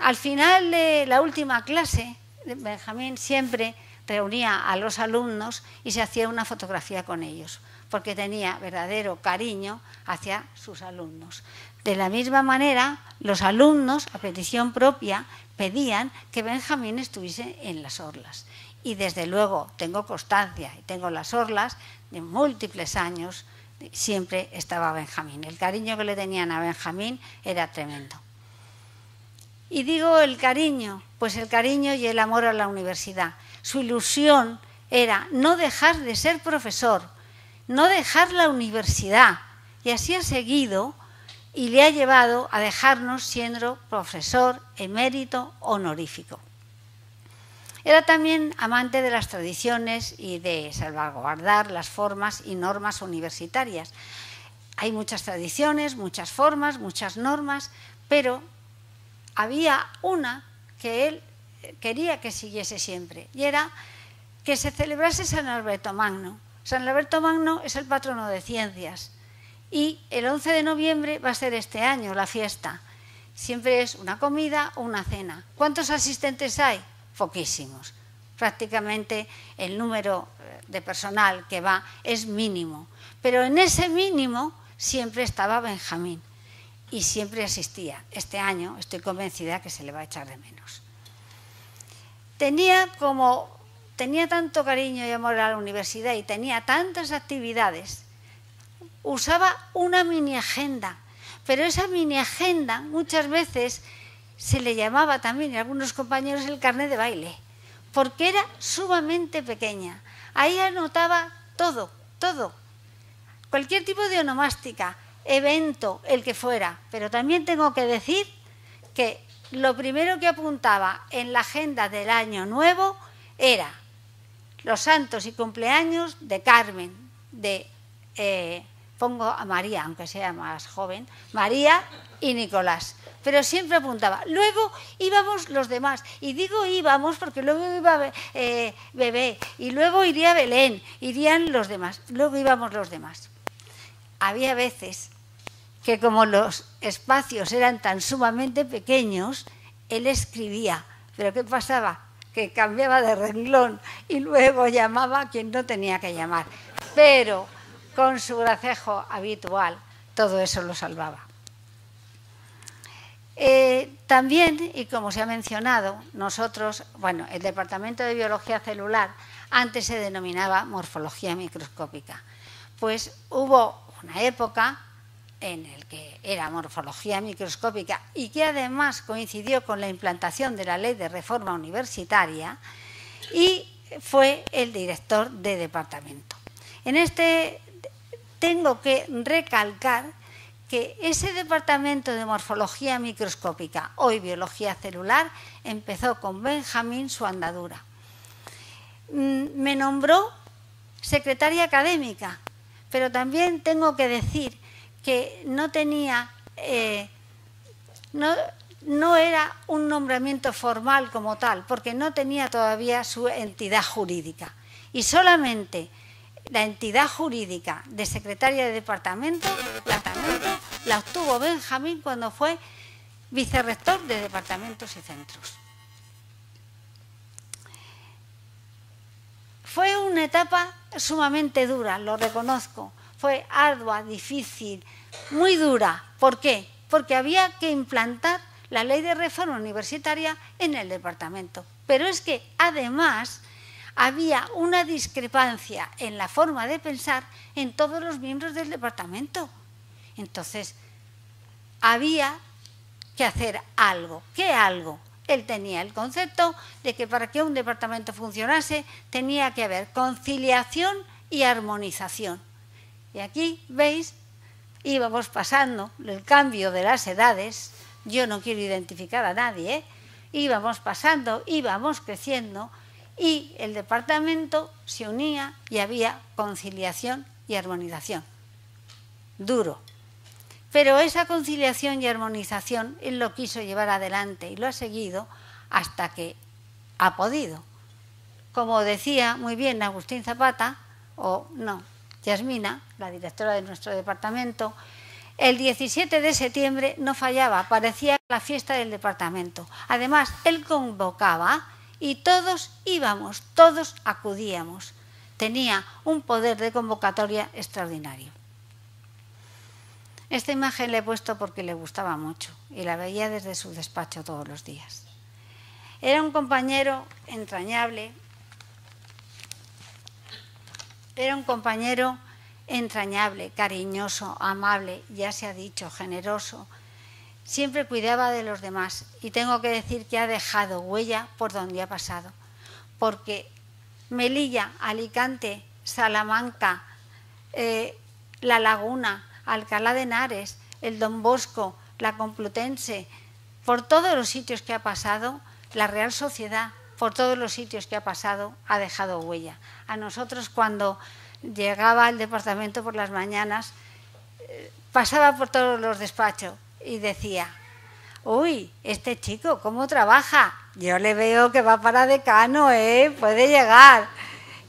Al final de la última clase, Benjamín siempre reunía a los alumnos y se hacía una fotografía con ellos, porque tenía verdadero cariño hacia sus alumnos. De la misma manera, los alumnos, a petición propia, pedían que Benjamín estuviese en las orlas. Y desde luego tengo constancia y tengo las orlas de múltiples años, siempre estaba Benjamín. El cariño que le tenían a Benjamín era tremendo. Y digo el cariño, pues el cariño y el amor a la universidad. Su ilusión era no dejar de ser profesor, no dejar la universidad. Y así ha seguido y le ha llevado a dejarnos siendo profesor emérito honorífico. Era también amante de las tradiciones y de salvaguardar las formas y normas universitarias. Hay muchas tradiciones, muchas formas, muchas normas, pero había una que él quería que siguiese siempre, y era que se celebrase San Alberto Magno. San Alberto Magno es el patrono de ciencias y el 11 de noviembre va a ser este año la fiesta. Siempre es una comida o una cena. ¿Cuántos asistentes hay? Poquísimos. Prácticamente el número eh, de personal que va es mínimo. Pero en ese mínimo siempre estaba Benjamín y siempre asistía. Este año estoy convencida que se le va a echar de menos. Tenía como tenía tanto cariño y amor a la universidad y tenía tantas actividades, usaba una mini agenda, pero esa mini agenda muchas veces se le llamaba también a algunos compañeros el carnet de baile, porque era sumamente pequeña. Ahí anotaba todo, todo. Cualquier tipo de onomástica, evento, el que fuera. Pero también tengo que decir que lo primero que apuntaba en la agenda del año nuevo era los santos y cumpleaños de Carmen, de, eh, pongo a María, aunque sea más joven, María y Nicolás. Pero siempre apuntaba. Luego íbamos los demás. Y digo íbamos porque luego iba eh, Bebé y luego iría Belén, irían los demás. Luego íbamos los demás. Había veces que como los espacios eran tan sumamente pequeños, él escribía. Pero ¿qué pasaba? Que cambiaba de renglón y luego llamaba a quien no tenía que llamar. Pero con su gracejo habitual, todo eso lo salvaba. Eh, también, y como se ha mencionado, nosotros, bueno, el Departamento de Biología Celular antes se denominaba morfología microscópica. Pues hubo una época en el que era morfología microscópica y que además coincidió con la implantación de la ley de reforma universitaria y fue el director de departamento. En este tengo que recalcar que ese departamento de morfología microscópica, hoy biología celular, empezó con Benjamín su andadura. Mm, me nombró secretaria académica, pero también tengo que decir que no tenía, eh, no, no era un nombramiento formal como tal, porque no tenía todavía su entidad jurídica. Y solamente la entidad jurídica de secretaria de departamento, la obtuvo Benjamín cuando fue vicerrector de departamentos y centros. Fue una etapa sumamente dura, lo reconozco. Fue ardua, difícil, muy dura. ¿Por qué? Porque había que implantar la ley de reforma universitaria en el departamento. Pero es que además había una discrepancia en la forma de pensar en todos los miembros del departamento. Entonces, había que hacer algo. ¿Qué algo? Él tenía el concepto de que para que un departamento funcionase tenía que haber conciliación y armonización. Y aquí veis, íbamos pasando el cambio de las edades, yo no quiero identificar a nadie, ¿eh? íbamos pasando, íbamos creciendo y el departamento se unía y había conciliación y armonización. Duro. Pero esa conciliación y armonización él lo quiso llevar adelante y lo ha seguido hasta que ha podido. Como decía muy bien Agustín Zapata, o no, Yasmina, la directora de nuestro departamento, el 17 de septiembre no fallaba, parecía la fiesta del departamento. Además, él convocaba y todos íbamos, todos acudíamos. Tenía un poder de convocatoria extraordinario. Esta imagen le he puesto porque le gustaba mucho y la veía desde su despacho todos los días. Era un compañero entrañable, era un compañero entrañable, cariñoso, amable, ya se ha dicho, generoso. Siempre cuidaba de los demás y tengo que decir que ha dejado huella por donde ha pasado, porque Melilla, Alicante, Salamanca, eh, La Laguna, Alcalá de Henares, el Don Bosco, la Complutense, por todos los sitios que ha pasado, la Real Sociedad, por todos los sitios que ha pasado, ha dejado huella. A nosotros cuando llegaba al departamento por las mañanas, eh, pasaba por todos los despachos y decía, uy, este chico, ¿cómo trabaja? Yo le veo que va para decano, ¿eh? Puede llegar.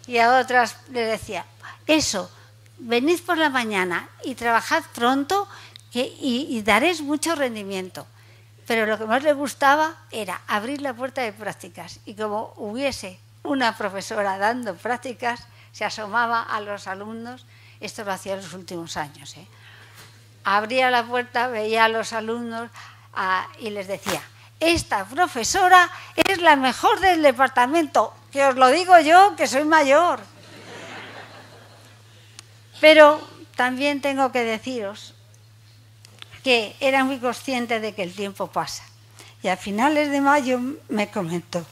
Y a otras le decía, eso, venid por la mañana y trabajad pronto y, daréis mucho rendimiento. Pero lo que más le gustaba era abrir la puerta de prácticas y como hubiese una profesora dando prácticas, se asomaba a los alumnos, esto lo hacía en los últimos años, ¿eh? abría la puerta, veía a los alumnos ah, y les decía, esta profesora es la mejor del departamento, que os lo digo yo, que soy mayor. Pero también tengo que deciros que era muy consciente de que el tiempo pasa. Y a finales de mayo me comentó,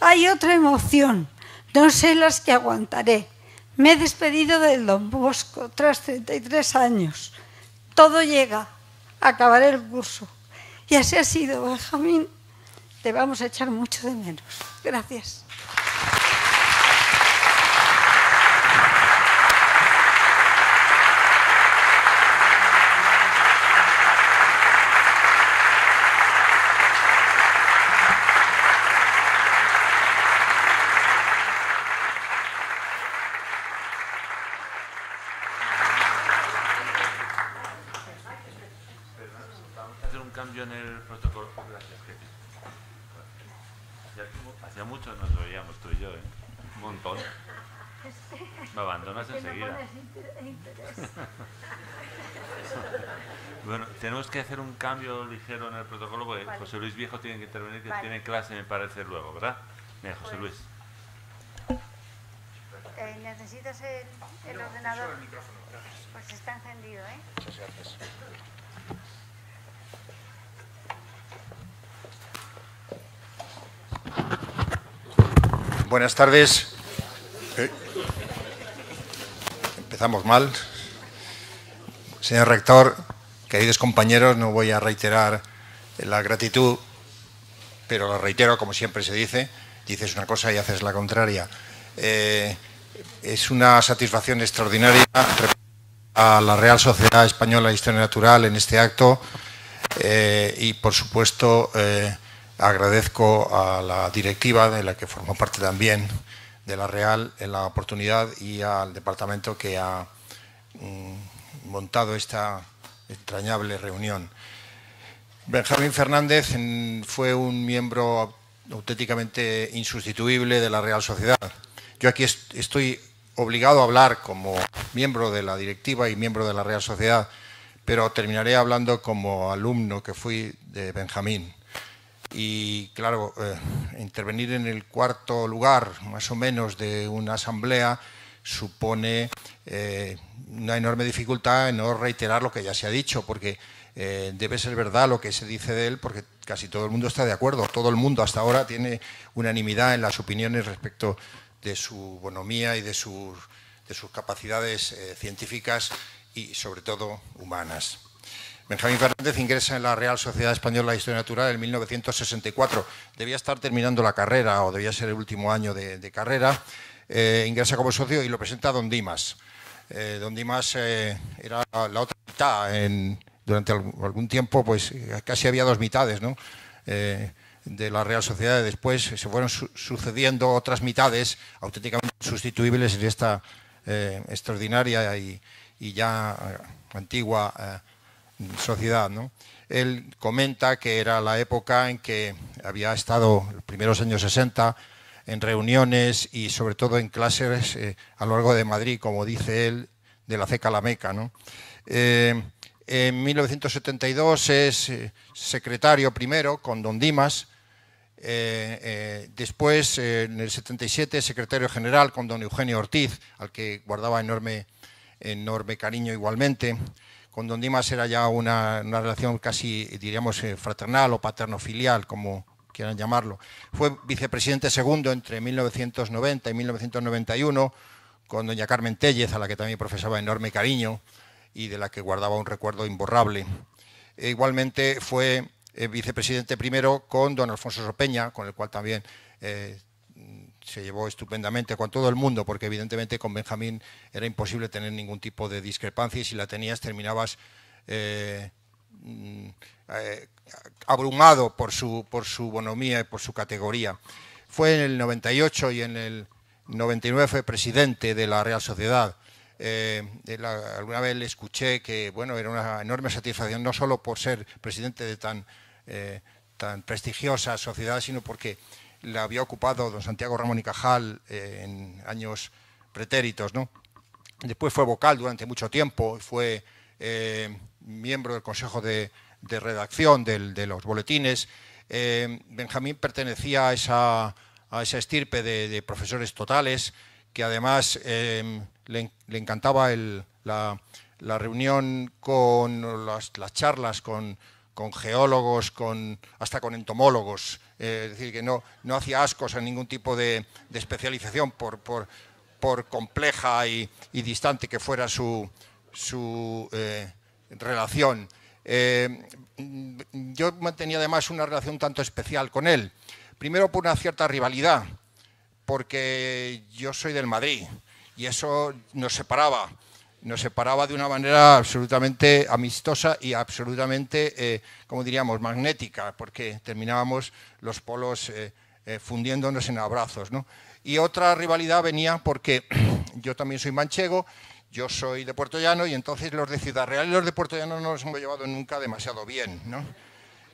hay otra emoción, no sé las que aguantaré. Me he despedido del Don Bosco tras 33 años. Todo llega, acabaré el curso. Y así ha sido, Benjamín. Te vamos a echar mucho de menos. Gracias. Hacía mucho nos veíamos tú y yo, ¿eh? Un montón. Me abandonas enseguida. bueno, tenemos que hacer un cambio ligero en el protocolo porque José Luis Viejo tiene que intervenir, que tiene clase, me parece, luego, ¿verdad? Mira, José Luis. Eh, ¿Necesitas el, el ordenador? Pues está encendido, ¿eh? Muchas gracias. Buenas tardes. Eh, Empezamos mal. Señor rector, queridos compañeros, no voy a reiterar la gratitud, pero la reitero como siempre se dice. Dices una cosa y haces la contraria. Eh, es una satisfacción extraordinaria a la Real Sociedad Española de Historia Natural en este acto eh, y, por supuesto, eh, agradezco a la directiva, de la que formo parte también, de la Real, en la oportunidad y al departamento que ha mm, montado esta entrañable reunión. Benjamín Fernández fue un miembro auténticamente insustituible de la Real Sociedad. Yo aquí est estoy obligado a hablar como miembro de la directiva y miembro de la Real Sociedad, pero terminaré hablando como alumno que fui de Benjamín. Y claro, eh, intervenir en el cuarto lugar, más o menos, de una asamblea supone eh, una enorme dificultad en no reiterar lo que ya se ha dicho, porque eh, debe ser verdad lo que se dice de él, porque casi todo el mundo está de acuerdo. Todo el mundo hasta ahora tiene unanimidad en las opiniones respecto de su bonomía y de sus, de sus capacidades eh, científicas y, sobre todo, humanas. Benjamín Fernández ingresa en la Real Sociedad Española de Historia Natural en 1964. Debía estar terminando la carrera o debía ser el último año de, de carrera. Eh, ingresa como socio y lo presenta Don Dimas. Eh, don Dimas eh, era la otra mitad. En, durante algún tiempo, pues casi había dos mitades, ¿no? Eh, de la Real Sociedad. Después se fueron su sucediendo otras mitades auténticamente sustituibles en esta eh, extraordinaria y, y, ya antigua eh, sociedad. ¿no? Él comenta que era la época en que había estado, los primeros años 60, en reuniones y sobre todo en clases eh, a lo largo de Madrid, como dice él, de la CECA a la Meca. ¿no? Eh, en 1972 es eh, secretario primero con Don Dimas, eh, eh, después, eh, en el 77, secretario general con don Eugenio Ortiz, al que guardaba enorme, enorme cariño igualmente. Con don Dimas era ya una, una relación casi, diríamos, eh, fraternal o paterno-filial, como quieran llamarlo. Fue vicepresidente segundo entre 1990 y 1991, con doña Carmen Tellez, a la que también profesaba enorme cariño y de la que guardaba un recuerdo imborrable. E igualmente fue eh, vicepresidente primero con don Alfonso Sopeña, con el cual también eh, se llevó estupendamente con todo el mundo, porque evidentemente con Benjamín era imposible tener ningún tipo de discrepancia y si la tenías terminabas eh, eh, abrumado por su, por su bonomía y por su categoría. Fue en el 98 y en el 99 fue presidente de la Real Sociedad. Eh, alguna vez le escuché que bueno, era una enorme satisfacción, no solo por ser presidente de tan eh, tan prestigiosa sociedad, sino porque la había ocupado don Santiago Ramón y Cajal en años pretéritos. ¿no? Después fue vocal durante mucho tiempo, fue miembro del Consejo de, de Redacción del, de los boletines. Eh, Benjamín pertenecía a esa, a esa estirpe de, de, profesores totales, que además eh, le, le, encantaba el, la, la, reunión con las, las charlas con con geólogos, con, hasta con entomólogos, eh, es decir, que no, no hacía ascos a ningún tipo de, de especialización por, por, por compleja y, y, distante que fuera su, su eh, relación. Eh, yo mantenía además una relación tanto especial con él, primero por una cierta rivalidad, porque yo soy del Madrid y eso nos separaba nos separaba de una manera absolutamente amistosa y absolutamente, eh, como diríamos, magnética, porque terminábamos los polos eh, fundiéndonos en abrazos. ¿no? Y otra rivalidad venía porque yo también soy manchego, yo soy de Puerto Llano y entonces los de Ciudad Real y los de Puerto Llano no nos hemos llevado nunca demasiado bien. ¿no?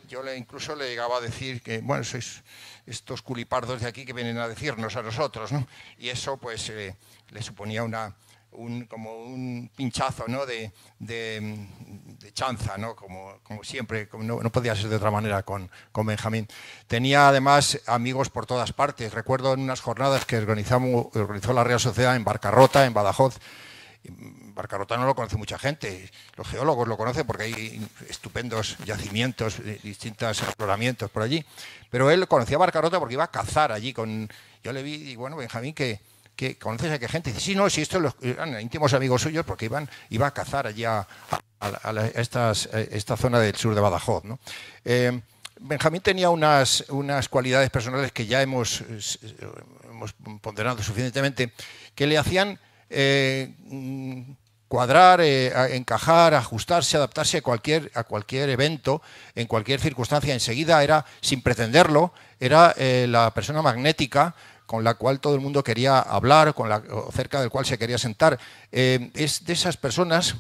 yo le incluso le llegaba a decir que, bueno, sois estos culipardos de aquí que vienen a decirnos a nosotros, ¿no? Y eso, pues, eh, le suponía una, un, como un pinchazo ¿no? de, de, chanza, ¿no? como, como siempre, como no, podía ser de otra manera con, con, Benjamín. Tenía además amigos por todas partes. Recuerdo en unas jornadas que organizamos, organizó la Real Sociedad en Barcarrota, en Badajoz. Barcarrota no lo conoce mucha gente, los geólogos lo conocen porque hay estupendos yacimientos, distintos exploramientos por allí. Pero él conocía Barcarrota porque iba a cazar allí con... Yo le vi, y bueno, Benjamín, que, que conoces a qué gente. Dice, sí, no, si estos eran íntimos amigos suyos porque iban, iba a cazar allá a, estas, esta zona del sur de Badajoz. Eh, Benjamín tenía unas, unas cualidades personales que ya hemos, hemos ponderado suficientemente, que le hacían eh, cuadrar, eh, encajar, ajustarse, adaptarse a cualquier, a cualquier evento, en cualquier circunstancia. Enseguida era, sin pretenderlo, era la persona magnética con la cual todo el mundo quería hablar, con la, cerca del cual se quería sentar. Eh, es de esas personas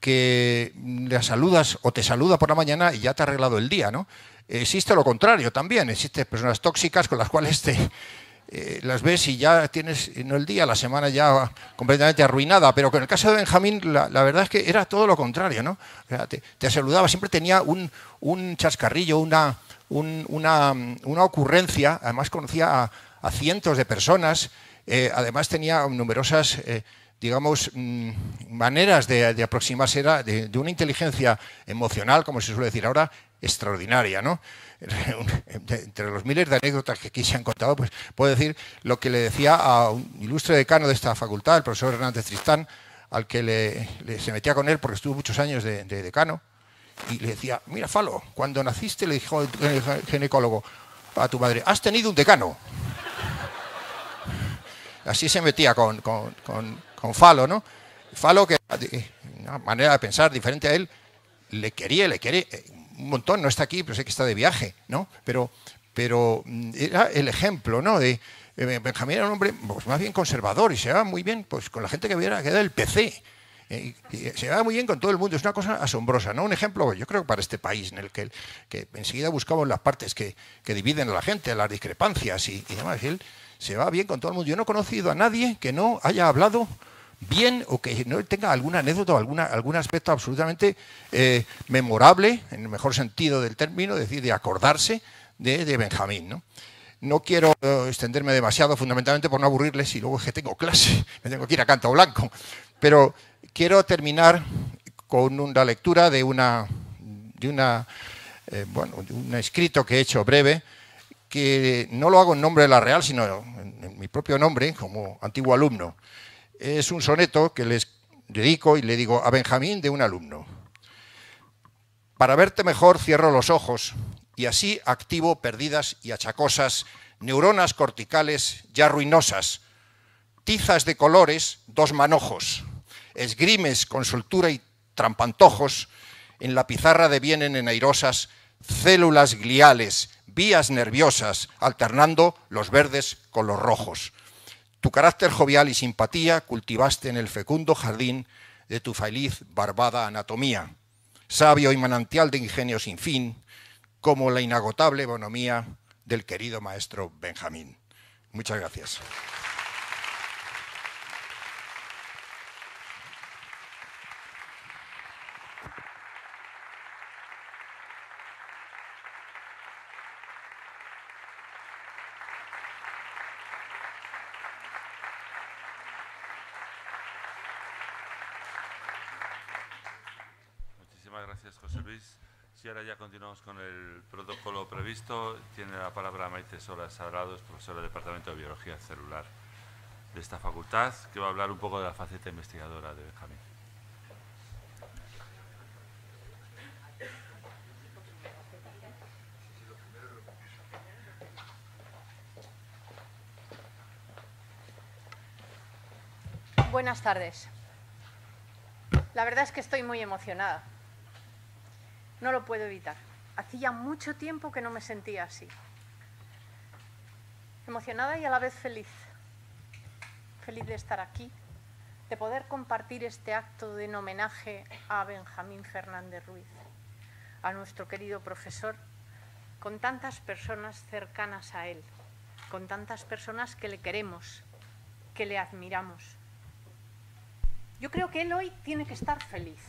que le saludas o te saluda por la mañana y ya te ha arreglado el día, ¿no? Existe lo contrario también, existen personas tóxicas con las cuales te, eh, las ves y ya tienes, no el día, la semana ya completamente arruinada, pero con el caso de Benjamín la, verdad es que era todo lo contrario, ¿no? te, saludaba, siempre tenía un, un chascarrillo, una, una, una ocurrencia, además conocía a, a cientos de personas. Eh, además tenía numerosas, eh, digamos, mm, maneras de, aproximarse de, de, una inteligencia emocional, como se suele decir ahora, extraordinaria, ¿no? Entre los miles de anécdotas que aquí se han contado, pues puedo decir lo que le decía a un ilustre decano de esta facultad, el profesor Hernández Tristán, al que se metía con él porque estuvo muchos años de, de decano, y le decía, mira, Falo, cuando naciste le dijo el ginecólogo a tu madre, has tenido un decano así se metía con, Falo, ¿no? Falo, que una manera de pensar diferente a él, le quería, le quiere un montón, no está aquí, pero sé que está de viaje, ¿no? Pero, pero mm, era el ejemplo, ¿no? De, eh, Benjamín era un hombre pues, más bien conservador y se va muy bien pues, con la gente que viera que el PC. Eh, se va muy bien con todo el mundo, es una cosa asombrosa, ¿no? Un ejemplo, yo creo, para este país, en el que, que enseguida buscamos las partes que, dividen a la gente, las discrepancias y, y demás. él se va bien con todo el mundo. Yo no he conocido a nadie que no haya hablado bien o que no tenga alguna anécdota alguna, algún aspecto absolutamente eh, memorable, en el mejor sentido del término, es decir, de acordarse de, Benjamín. ¿no? no quiero eh, extenderme demasiado, fundamentalmente por no aburrirles y luego es que tengo clase, me tengo que ir a Canto Blanco. Pero quiero terminar con una lectura de una, de una eh, bueno, de un escrito que he hecho breve que no lo hago en nombre de la Real, sino en, mi propio nombre, como antiguo alumno. Es un soneto que les dedico y le digo a Benjamín de un alumno. Para verte mejor cierro los ojos y así activo perdidas y achacosas neuronas corticales ya ruinosas, tizas de colores, dos manojos, esgrimes con soltura y trampantojos, en la pizarra devienen en airosas células gliales vías nerviosas, alternando los verdes con los rojos. Tu carácter jovial y simpatía cultivaste en el fecundo jardín de tu feliz barbada anatomía, sabio y manantial de ingenio sin fin, como la inagotable bonomía del querido maestro Benjamín. Muchas gracias. Si ahora ya continuamos con el protocolo previsto, tiene la palabra Maite Solas Sagrados, profesora del Departamento de Biología Celular de esta facultad, que va a hablar un poco de la faceta investigadora de Benjamín. Buenas tardes. La verdad es que estoy muy emocionada no lo puedo evitar. Hacía mucho tiempo que no me sentía así. Emocionada y a la vez feliz. Feliz de estar aquí, de poder compartir este acto de homenaje a Benjamín Fernández Ruiz, a nuestro querido profesor con tantas personas cercanas a él, con tantas personas que le queremos, que le admiramos. Yo creo que él hoy tiene que estar feliz.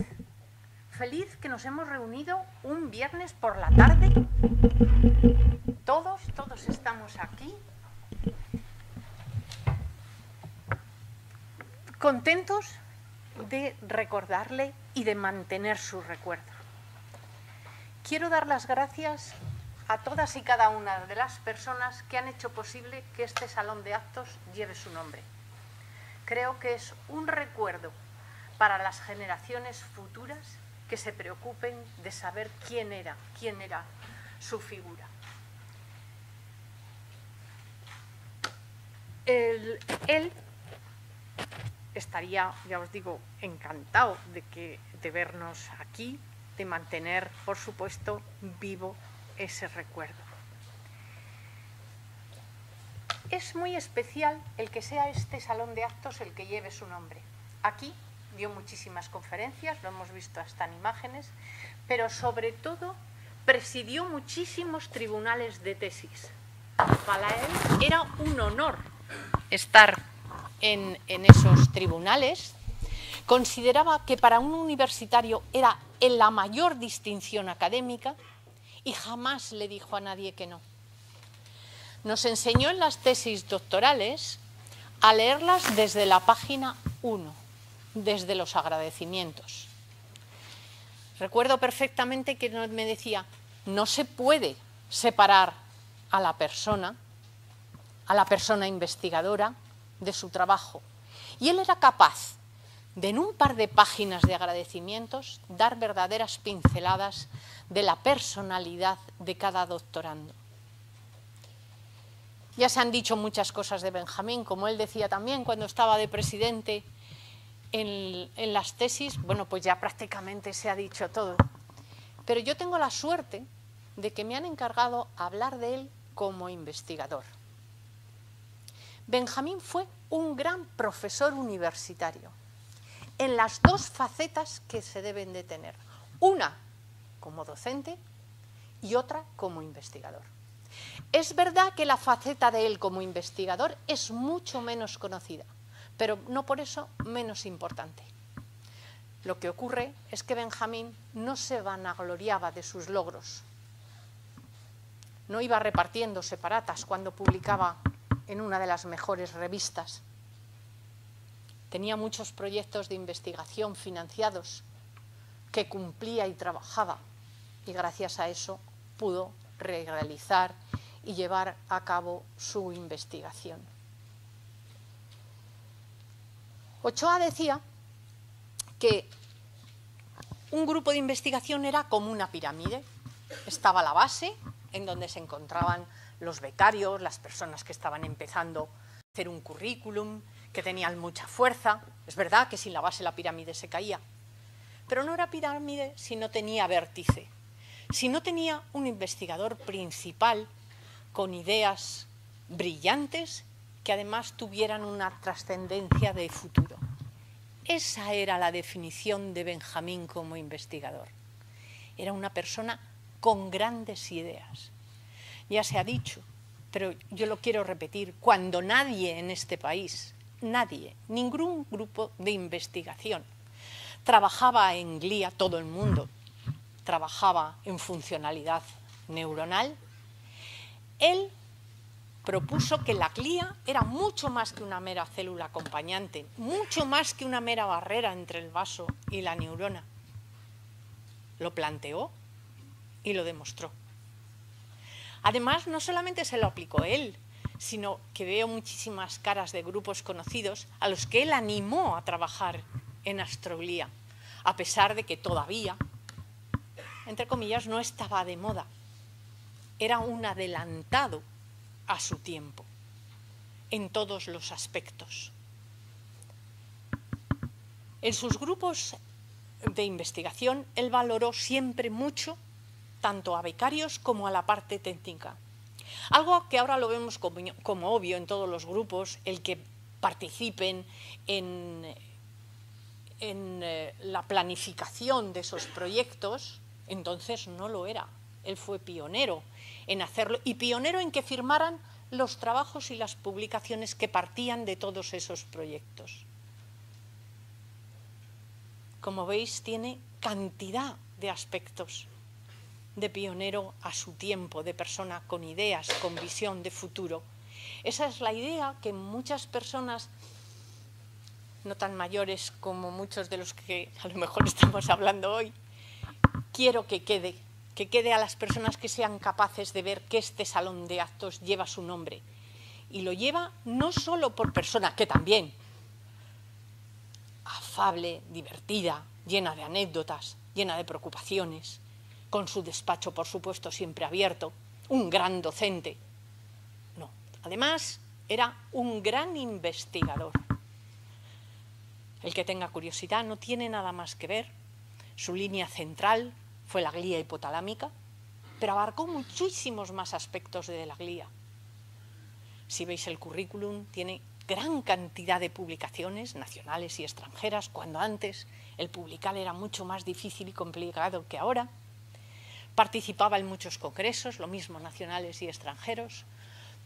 Feliz que nos hemos reunido un viernes por la tarde. Todos, todos estamos aquí. Contentos de recordarle y de mantener su recuerdo. Quiero dar las gracias a todas y cada una de las personas que han hecho posible que este salón de actos lleve su nombre. Creo que es un recuerdo para las generaciones futuras que se preocupen de saber quién era, quién era su figura. él estaría, ya os digo, encantado de, que, de vernos aquí, de mantener, por supuesto, vivo ese recuerdo. Es muy especial el que sea este salón de actos el que lleve su nombre. Aquí dio muchísimas conferencias, lo hemos visto hasta en imágenes, pero sobre todo presidió muchísimos tribunales de tesis. Para él era un honor estar en, esos tribunales, consideraba que para un universitario era la mayor distinción académica y jamás le dijo a nadie que no. Nos enseñó en las tesis doctorales a leerlas desde la página 1, desde los agradecimientos. Recuerdo perfectamente que me decía, no se puede separar a la persona, a la persona investigadora, de su trabajo. Y él era capaz de en un par de páginas de agradecimientos dar verdaderas pinceladas de la personalidad de cada doctorando. Ya se han dicho muchas cosas de Benjamín, como él decía también cuando estaba de presidente en, las tesis, bueno, pues ya prácticamente se ha dicho todo. Pero yo tengo la suerte de que me han encargado hablar de él como investigador. Benjamín fue un gran profesor universitario en las dos facetas que se deben de tener. Una como docente y otra como investigador. Es verdad que la faceta de él como investigador es mucho menos conocida, pero no por eso menos importante. Lo que ocurre es que Benjamín no se vanagloriaba de sus logros. No iba repartiendo separatas cuando publicaba en una de las mejores revistas. Tenía muchos proyectos de investigación financiados que cumplía y trabajaba y gracias a eso pudo realizar y llevar a cabo su investigación. Ochoa decía que un grupo de investigación era como una pirámide. Estaba la base, en donde se encontraban los becarios, las personas que estaban empezando a hacer un currículum, que tenían mucha fuerza. Es verdad que sin la base la pirámide se caía, pero no era pirámide si no tenía vértice, si no tenía un investigador principal con ideas brillantes que además tuvieran una trascendencia de futuro. Esa era la definición de Benjamín como investigador. Era una persona con grandes ideas, ya se ha dicho, pero yo lo quiero repetir, cuando nadie en este país, nadie, ningún grupo de investigación trabajaba en GLIA, todo el mundo trabajaba en funcionalidad neuronal, él propuso que la glía era mucho más que una mera célula acompañante, mucho más que una mera barrera entre el vaso y la neurona. Lo planteó y lo demostró. Además, no solamente se lo aplicó él, sino que veo muchísimas caras de grupos conocidos a los que él animó a trabajar en astroglía, a pesar de que todavía, entre comillas, no estaba de moda. Era un adelantado a su tiempo, en todos los aspectos. En sus grupos de investigación, él valoró siempre mucho tanto a becarios como a la parte técnica. Algo que ahora lo vemos como, obvio en todos los grupos, el que participen en, eh, la planificación de esos proyectos, entonces no lo era. Él fue pionero en hacerlo y pionero en que firmaran los trabajos y las publicaciones que partían de todos esos proyectos. Como veis, tiene cantidad de aspectos de pionero a su tiempo, de persona con ideas, con visión de futuro. Esa es la idea que muchas personas, no tan mayores como muchos de los que a lo mejor estamos hablando hoy, quiero que quede, que quede a las personas que sean capaces de ver que este salón de actos lleva su nombre. Y lo lleva no solo por persona, que también, afable, divertida, llena de anécdotas, llena de preocupaciones, con su despacho, por supuesto, siempre abierto, un gran docente. No, además era un gran investigador. El que tenga curiosidad no tiene nada más que ver. Su línea central fue la glía hipotalámica, pero abarcó muchísimos más aspectos de la glía. Si veis el currículum, tiene gran cantidad de publicaciones nacionales y extranjeras, cuando antes el publicar era mucho más difícil y complicado que ahora. Participaba en muchos congresos, lo mismo nacionales y extranjeros.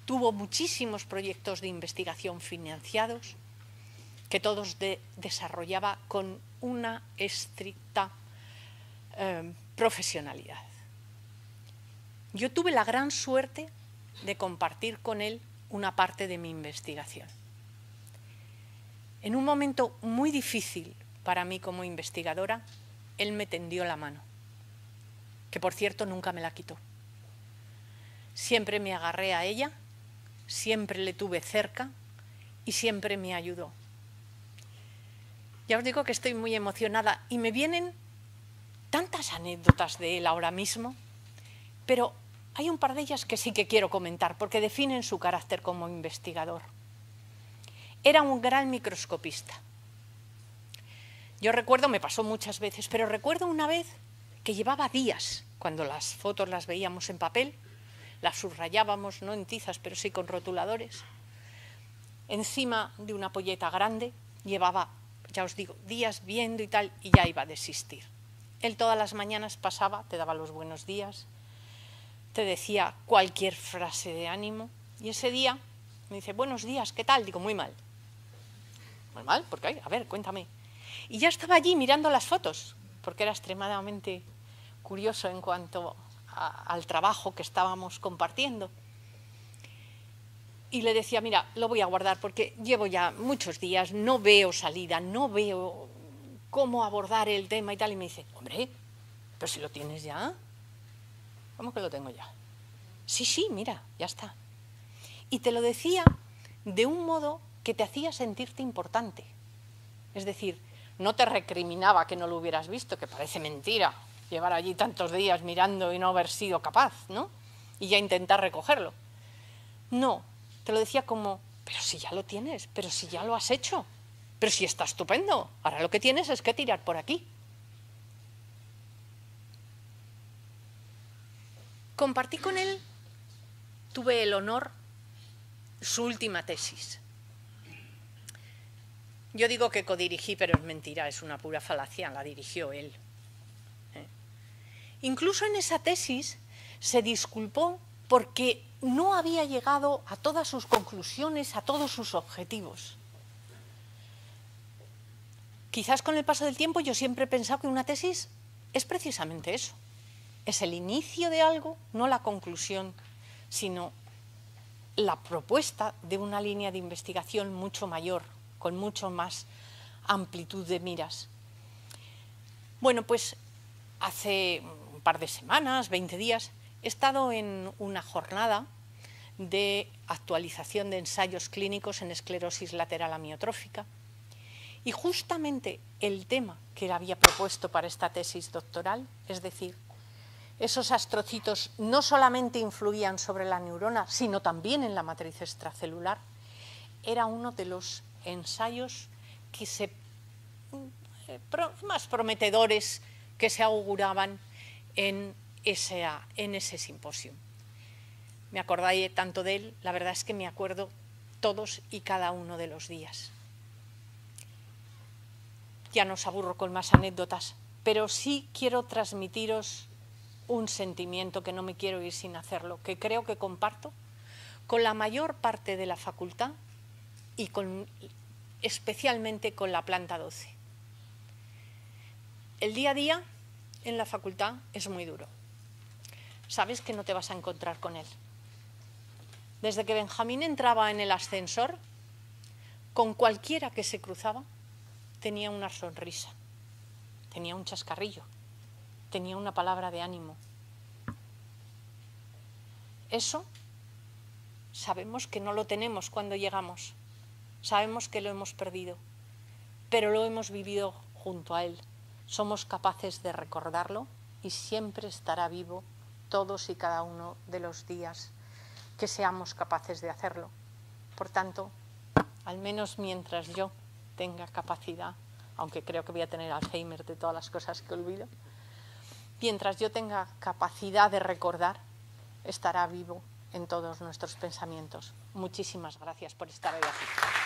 Tuvo muchísimos proyectos de investigación financiados que todos desarrollaba con una estricta eh, profesionalidad. Yo tuve la gran suerte de compartir con él una parte de mi investigación. En un momento muy difícil para mí como investigadora, él me tendió la mano, que por cierto nunca me la quitó. Siempre me agarré a ella, siempre le tuve cerca y siempre me ayudó. Ya os digo que estoy muy emocionada y me vienen tantas anécdotas de él ahora mismo, pero hay un par de ellas que sí que quiero comentar porque definen su carácter como investigador. Era un gran microscopista. Yo recuerdo, me pasó muchas veces, pero recuerdo una vez que llevaba días, cuando las fotos las veíamos en papel, las subrayábamos, no en tizas, pero sí con rotuladores, encima de una polleta grande, llevaba, ya os digo, días viendo y tal, y ya iba a desistir. Él todas las mañanas pasaba, te daba los buenos días, te decía cualquier frase de ánimo, y ese día me dice, buenos días, ¿qué tal? Digo, muy mal. Muy mal, porque, a ver, cuéntame. Y ya estaba allí mirando las fotos, porque era extremadamente curioso en cuanto al trabajo que estábamos compartiendo. Y le decía, mira, lo voy a guardar porque llevo ya muchos días, no veo salida, no veo cómo abordar el tema y tal. Y me dice, hombre, pero si lo tienes ya. ¿Cómo que lo tengo ya? Sí, sí, mira, ya está. Y te lo decía de un modo que te hacía sentirte importante. Es decir, no te recriminaba que no lo hubieras visto, que parece mentira llevar allí tantos días mirando y no haber sido capaz, ¿no? Y ya intentar recogerlo. No, te lo decía como, pero si ya lo tienes, pero si ya lo has hecho, pero si está estupendo, ahora lo que tienes es que tirar por aquí. Compartí con él, tuve el honor, su última tesis. Yo digo que codirigí, pero es mentira, es una pura falacia, la dirigió él. ¿eh? Incluso en esa tesis se disculpó porque no había llegado a todas sus conclusiones, a todos sus objetivos. Quizás con el paso del tiempo yo siempre he pensado que una tesis es precisamente eso. Es el inicio de algo, no la conclusión, sino la propuesta de una línea de investigación mucho mayor, con mucho más amplitud de miras. Bueno, pues hace un par de semanas, 20 días, he estado en una jornada de actualización de ensayos clínicos en esclerosis lateral amiotrófica y justamente el tema que había propuesto para esta tesis doctoral, es decir, esos astrocitos no solamente influían sobre la neurona, sino también en la matriz extracelular, era uno de los ensayos que se, más prometedores que se auguraban en ese, en ese simposio. Me acordáis tanto de él, la verdad es que me acuerdo todos y cada uno de los días. Ya no os aburro con más anécdotas, pero sí quiero transmitiros un sentimiento que no me quiero ir sin hacerlo, que creo que comparto con la mayor parte de la facultad y con, especialmente con la planta 12. El día a día en la facultad es muy duro. Sabes que no te vas a encontrar con él. Desde que Benjamín entraba en el ascensor, con cualquiera que se cruzaba, tenía una sonrisa, tenía un chascarrillo, tenía una palabra de ánimo. Eso sabemos que no lo tenemos cuando llegamos, sabemos que lo hemos perdido, pero lo hemos vivido junto a Él. Somos capaces de recordarlo y siempre estará vivo todos y cada uno de los días que seamos capaces de hacerlo. Por tanto, al menos mientras yo tenga capacidad, aunque creo que voy a tener Alzheimer de todas las cosas que olvido, mientras yo tenga capacidad de recordar, estará vivo en todos nuestros pensamientos. Muchísimas gracias por estar hoy aquí.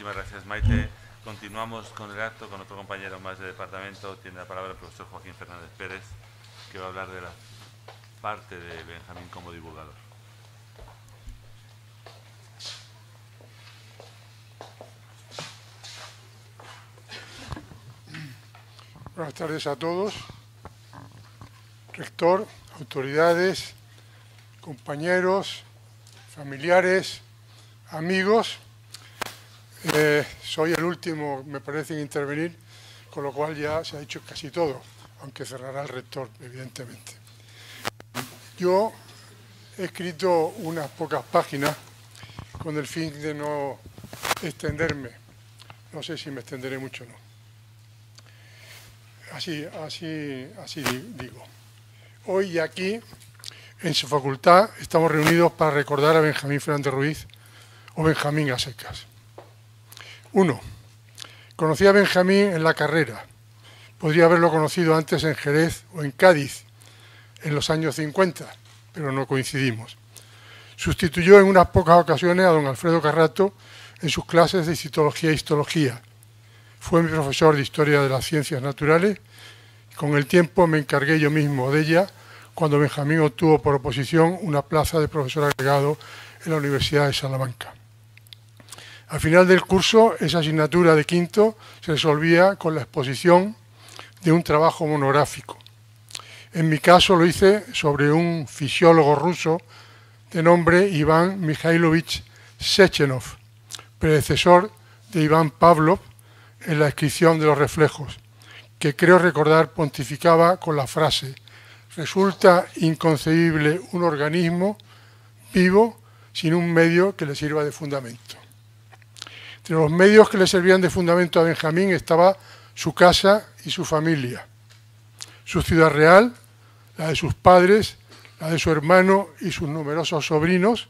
Muchísimas gracias, Maite. Continuamos con el acto con otro compañero más de departamento. Tiene la palabra el profesor Joaquín Fernández Pérez, que va a hablar de la parte de Benjamín como divulgador. Buenas tardes a todos. Rector, autoridades, compañeros, familiares, amigos. Eh, soy el último, me parece, en intervenir, con lo cual ya se ha dicho casi todo, aunque cerrará el rector, evidentemente. Yo he escrito unas pocas páginas con el fin de no extenderme. No sé si me extenderé mucho o no. Así, así, así digo. Hoy aquí, en su facultad, estamos reunidos para recordar a Benjamín Fernández Ruiz o Benjamín a secas. Uno, conocí a Benjamín en la carrera. Podría haberlo conocido antes en Jerez o en Cádiz, en los años 50, pero no coincidimos. Sustituyó en unas pocas ocasiones a don Alfredo Carrato en sus clases de citología e histología. Fue mi profesor de Historia de las Ciencias Naturales y con el tiempo me encargué yo mismo de ella cuando Benjamín obtuvo por oposición una plaza de profesor agregado en la Universidad de Salamanca. Al final del curso, esa asignatura de quinto se resolvía con la exposición de un trabajo monográfico. En mi caso lo hice sobre un fisiólogo ruso de nombre Iván Mikhailovich Sechenov, predecesor de Iván Pavlov en la descripción de los reflejos, que creo recordar pontificaba con la frase resulta inconcebible un organismo vivo sin un medio que le sirva de fundamento. Entre los medios que le servían de fundamento a Benjamín estaba su casa y su familia, su ciudad real, la de sus padres, la de su hermano y sus numerosos sobrinos,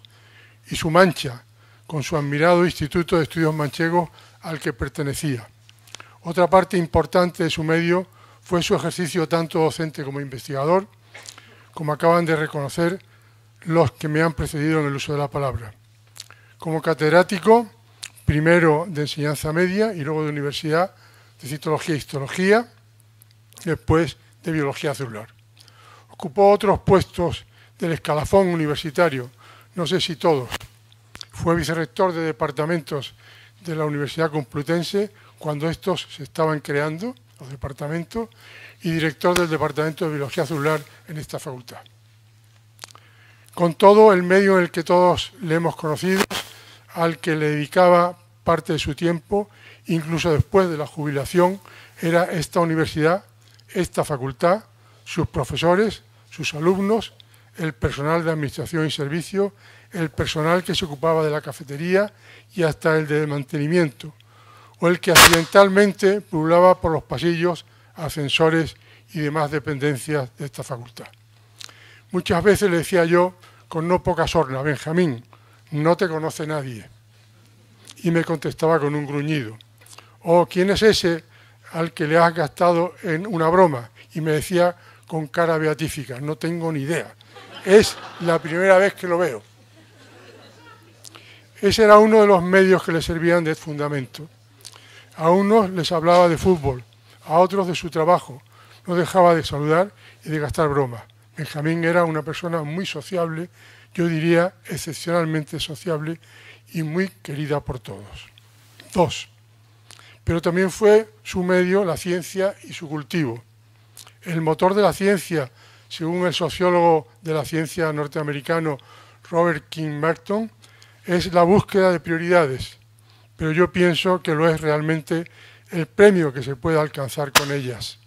y su mancha, con su admirado Instituto de Estudios Manchegos al que pertenecía. Otra parte importante de su medio fue su ejercicio tanto docente como investigador, como acaban de reconocer los que me han precedido en el uso de la palabra. Como catedrático, primero de enseñanza media y luego de universidad de citología e histología, después de biología celular. Ocupó otros puestos del escalafón universitario, no sé si todos. Fue vicerrector de departamentos de la Universidad Complutense cuando estos se estaban creando, los departamentos, y director del Departamento de Biología Celular en esta facultad. Con todo, el medio en el que todos le hemos conocido, al que le dedicaba parte de su tiempo, incluso después de la jubilación, era esta universidad, esta facultad, sus profesores, sus alumnos, el personal de administración y servicio, el personal que se ocupaba de la cafetería y hasta el de mantenimiento, o el que accidentalmente pululaba por los pasillos, ascensores y demás dependencias de esta facultad. Muchas veces le decía yo, con no poca sorna, Benjamín, no te conoce nadie. Y me contestaba con un gruñido. O, ¿quién es ese al que le has gastado en una broma? y me decía con cara beatífica, no tengo ni idea. Es la primera vez que lo veo. Ese era uno de los medios que le servían de fundamento. A unos les hablaba de fútbol, a otros de su trabajo. No dejaba de saludar y de gastar bromas. Benjamín era una persona muy sociable, yo diría excepcionalmente sociable y muy querida por todos. Dos. Pero también fue su medio la ciencia y su cultivo. El motor de la ciencia, según el sociólogo de la ciencia norteamericano Robert King Merton, es la búsqueda de prioridades, pero yo pienso que lo es realmente el premio que se puede alcanzar con ellas.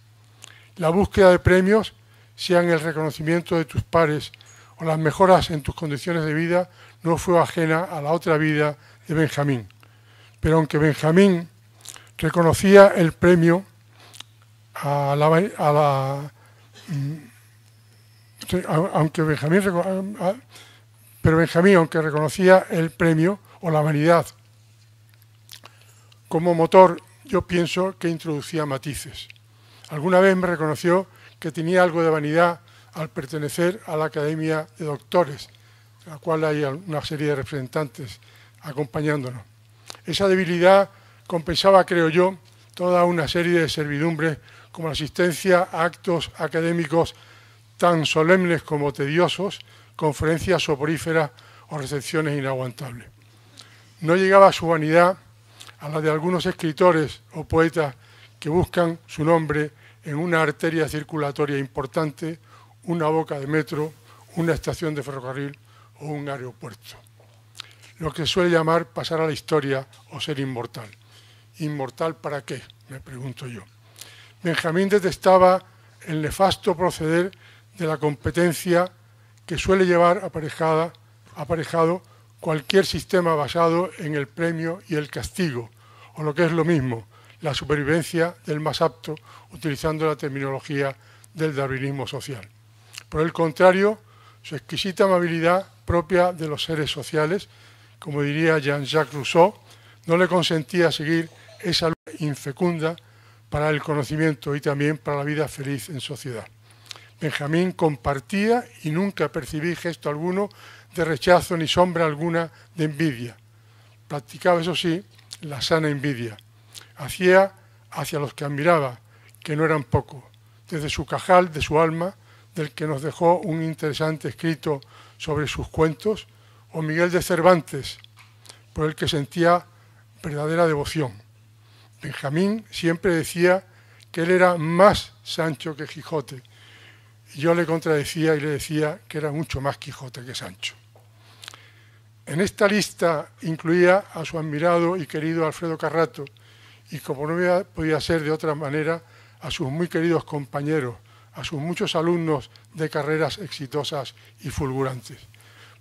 La búsqueda de premios, sean el reconocimiento de tus pares o las mejoras en tus condiciones de vida, no fue ajena a la otra vida de Benjamín. Pero aunque Benjamín reconocía el premio a la, mm, aunque Benjamín pero aunque reconocía el premio o la vanidad como motor, yo pienso que introducía matices. Alguna vez me reconoció que tenía algo de vanidad al pertenecer a la Academia de Doctores, la cual hay una serie de representantes acompañándonos. Esa debilidad compensaba, creo yo, toda una serie de servidumbres como asistencia a actos académicos tan solemnes como tediosos, conferencias soporíferas o recepciones inaguantables. No llegaba su vanidad a la de algunos escritores o poetas que buscan su nombre en una arteria circulatoria importante, una boca de metro, una estación de ferrocarril o un aeropuerto. Lo que suele llamar pasar a la historia o ser inmortal. ¿Inmortal para qué? Me pregunto yo. Benjamín detestaba el nefasto proceder de la competencia que suele llevar aparejada, aparejado cualquier sistema basado en el premio y el castigo, o lo que es lo mismo, la supervivencia del más apto, utilizando la terminología del darwinismo social. Por el contrario, su exquisita amabilidad propia de los seres sociales, como diría Jean-Jacques Rousseau, no le consentía seguir esa lucha infecunda para el conocimiento y también para la vida feliz en sociedad. Benjamín compartía y nunca percibí gesto alguno de rechazo ni sombra alguna de envidia. Practicaba, eso sí, la sana envidia. Hacía hacia los que admiraba, que no eran pocos, desde su cajal de su alma, del que nos dejó un interesante escrito sobre sus cuentos, o Miguel de Cervantes, por el que sentía verdadera devoción. Benjamín siempre decía que él era más Sancho que Quijote, yo le contradecía y le decía que era mucho más Quijote que Sancho. En esta lista incluía a su admirado y querido Alfredo Carrato y, como no podía ser de otra manera, a sus muy queridos compañeros, a sus muchos alumnos de carreras exitosas y fulgurantes.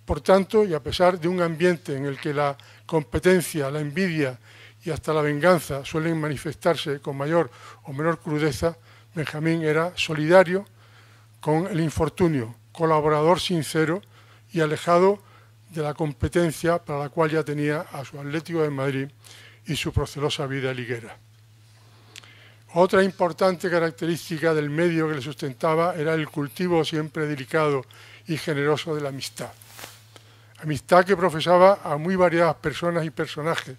Por tanto, y a pesar de un ambiente en el que la competencia, la envidia y hasta la venganza suelen manifestarse con mayor o menor crudeza, Benjamín era solidario con el infortunio, colaborador sincero y alejado de la competencia para la cual ya tenía a su Atlético de Madrid y su procelosa vida liguera. Otra importante característica del medio que le sustentaba era el cultivo siempre delicado y generoso de la amistad. Amistad que profesaba a muy variadas personas y personajes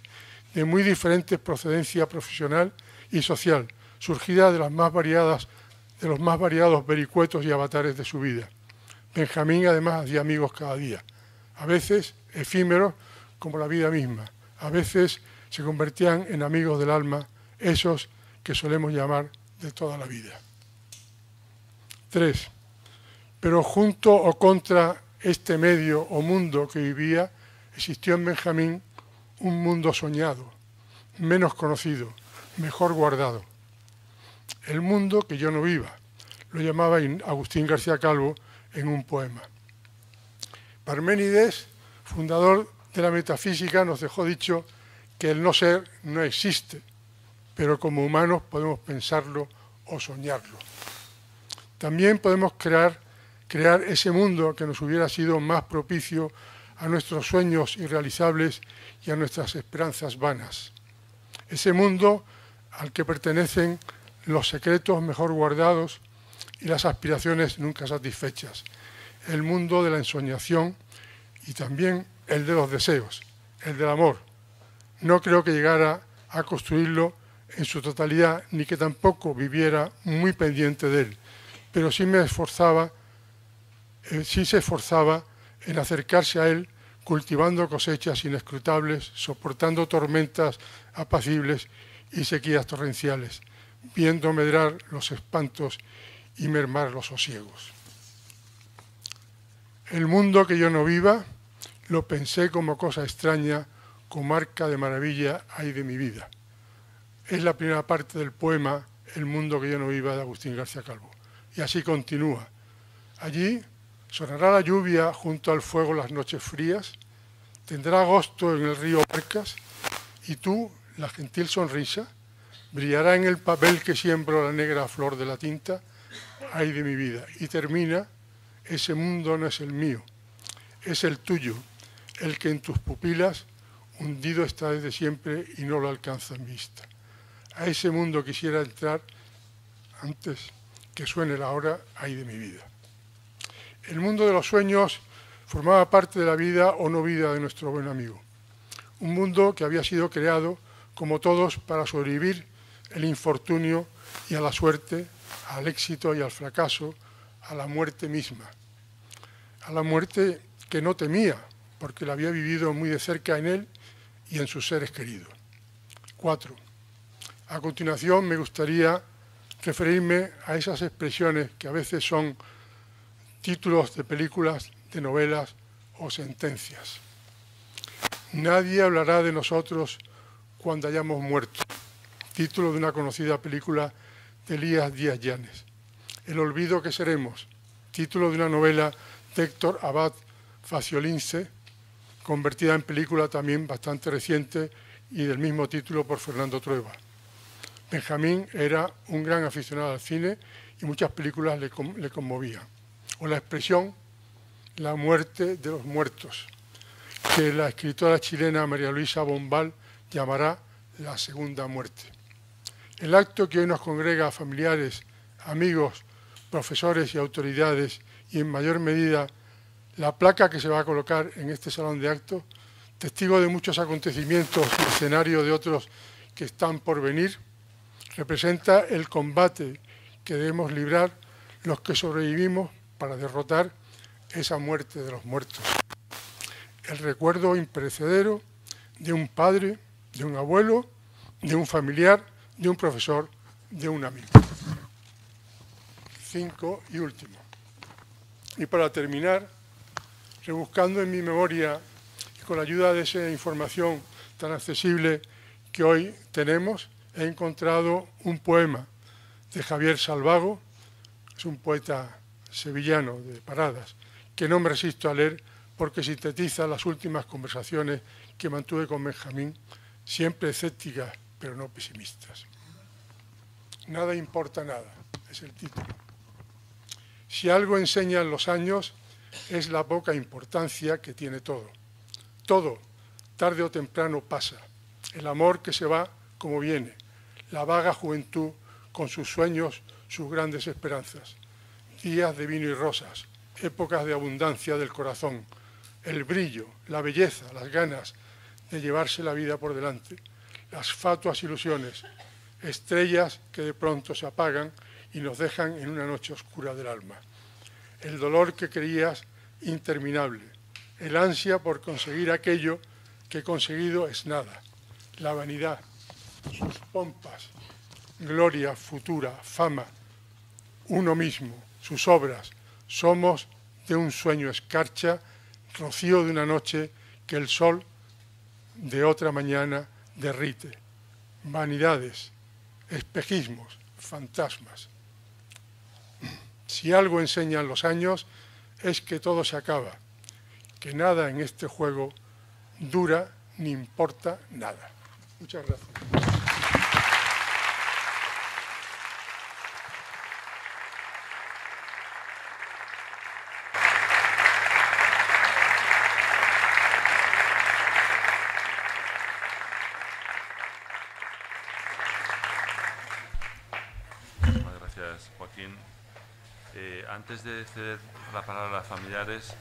de muy diferentes procedencia profesional y social, surgida de las más variadas de los más variados vericuetos y avatares de su vida. Benjamín además hacía amigos cada día, a veces efímeros como la vida misma, a veces se convertían en amigos del alma, esos que solemos llamar de toda la vida. 3. Pero junto o contra este medio o mundo que vivía, existió en Benjamín un mundo soñado, menos conocido, mejor guardado el mundo que yo no viva, lo llamaba Agustín García Calvo en un poema. Parménides, fundador de la metafísica, nos dejó dicho que el no ser no existe, pero como humanos podemos pensarlo o soñarlo. También podemos crear, crear ese mundo que nos hubiera sido más propicio a nuestros sueños irrealizables y a nuestras esperanzas vanas. Ese mundo al que pertenecen los secretos mejor guardados y las aspiraciones nunca satisfechas, el mundo de la ensoñación y también el de los deseos, el del amor. No creo que llegara a construirlo en su totalidad, ni que tampoco viviera muy pendiente de él, pero sí me esforzaba, eh, sí se esforzaba en acercarse a él, cultivando cosechas inescrutables, soportando tormentas apacibles y sequías torrenciales, viendo medrar los espantos y mermar los sosiegos. El mundo que yo no viva lo pensé como cosa extraña, como marca de maravilla hay de mi vida. Es la primera parte del poema El mundo que yo no viva de Agustín García Calvo. Y así continúa. Allí sonará la lluvia junto al fuego las noches frías, tendrá agosto en el río Barcas y tú, la gentil sonrisa, brillará en el papel que siembro la negra flor de la tinta, ay de mi vida. Y termina, ese mundo no es el mío, es el tuyo, el que en tus pupilas hundido está desde siempre y no lo alcanza en vista. A ese mundo quisiera entrar antes que suene la hora ay de mi vida. El mundo de los sueños formaba parte de la vida o no vida de nuestro buen amigo. Un mundo que había sido creado, como todos, para sobrevivir el infortunio y a la suerte, al éxito y al fracaso, a la muerte misma. A la muerte que no temía, porque la había vivido muy de cerca en él y en sus seres queridos. Cuatro. A continuación me gustaría referirme a esas expresiones que a veces son títulos de películas, de novelas o sentencias. Nadie hablará de nosotros cuando hayamos muerto. Título de una conocida película de Elías Díaz Llanes. El olvido que seremos. Título de una novela de Héctor Abad Faciolince, convertida en película también bastante reciente y del mismo título por Fernando Trueba. Benjamín era un gran aficionado al cine y muchas películas le, conmovían. O la expresión la muerte de los muertos, que la escritora chilena María Luisa Bombal llamará la segunda muerte. El acto que hoy nos congrega a familiares, amigos, profesores y autoridades y en mayor medida la placa que se va a colocar en este salón de actos, testigo de muchos acontecimientos y escenario de otros que están por venir, representa el combate que debemos librar los que sobrevivimos para derrotar esa muerte de los muertos. El recuerdo imperecedero de un padre, de un abuelo, de un familiar, de un profesor, de un amigo. Cinco y último. Y para terminar, rebuscando en mi memoria y con la ayuda de esa información tan accesible que hoy tenemos, he encontrado un poema de Javier Salvago, es un poeta sevillano de paradas, que no me resisto a leer porque sintetiza las últimas conversaciones que mantuve con Benjamín, siempre escépticas pero no pesimistas. Nada importa nada, es el título. Si algo enseñan los años es la poca importancia que tiene todo. Todo, tarde o temprano, pasa. El amor que se va como viene, la vaga juventud con sus sueños, sus grandes esperanzas, días de vino y rosas, épocas de abundancia del corazón, el brillo, la belleza, las ganas de llevarse la vida por delante, las fatuas ilusiones, estrellas que de pronto se apagan y nos dejan en una noche oscura del alma. El dolor que creías interminable, el ansia por conseguir aquello que conseguido es nada, la vanidad, sus pompas, gloria futura, fama, uno mismo, sus obras, somos de un sueño escarcha, rocío de una noche que el sol de otra mañana derrite. Vanidades, espejismos, fantasmas. Si algo enseñan los años es que todo se acaba, que nada en este juego dura ni importa nada. Muchas gracias. De ceder la palabra a las familiares,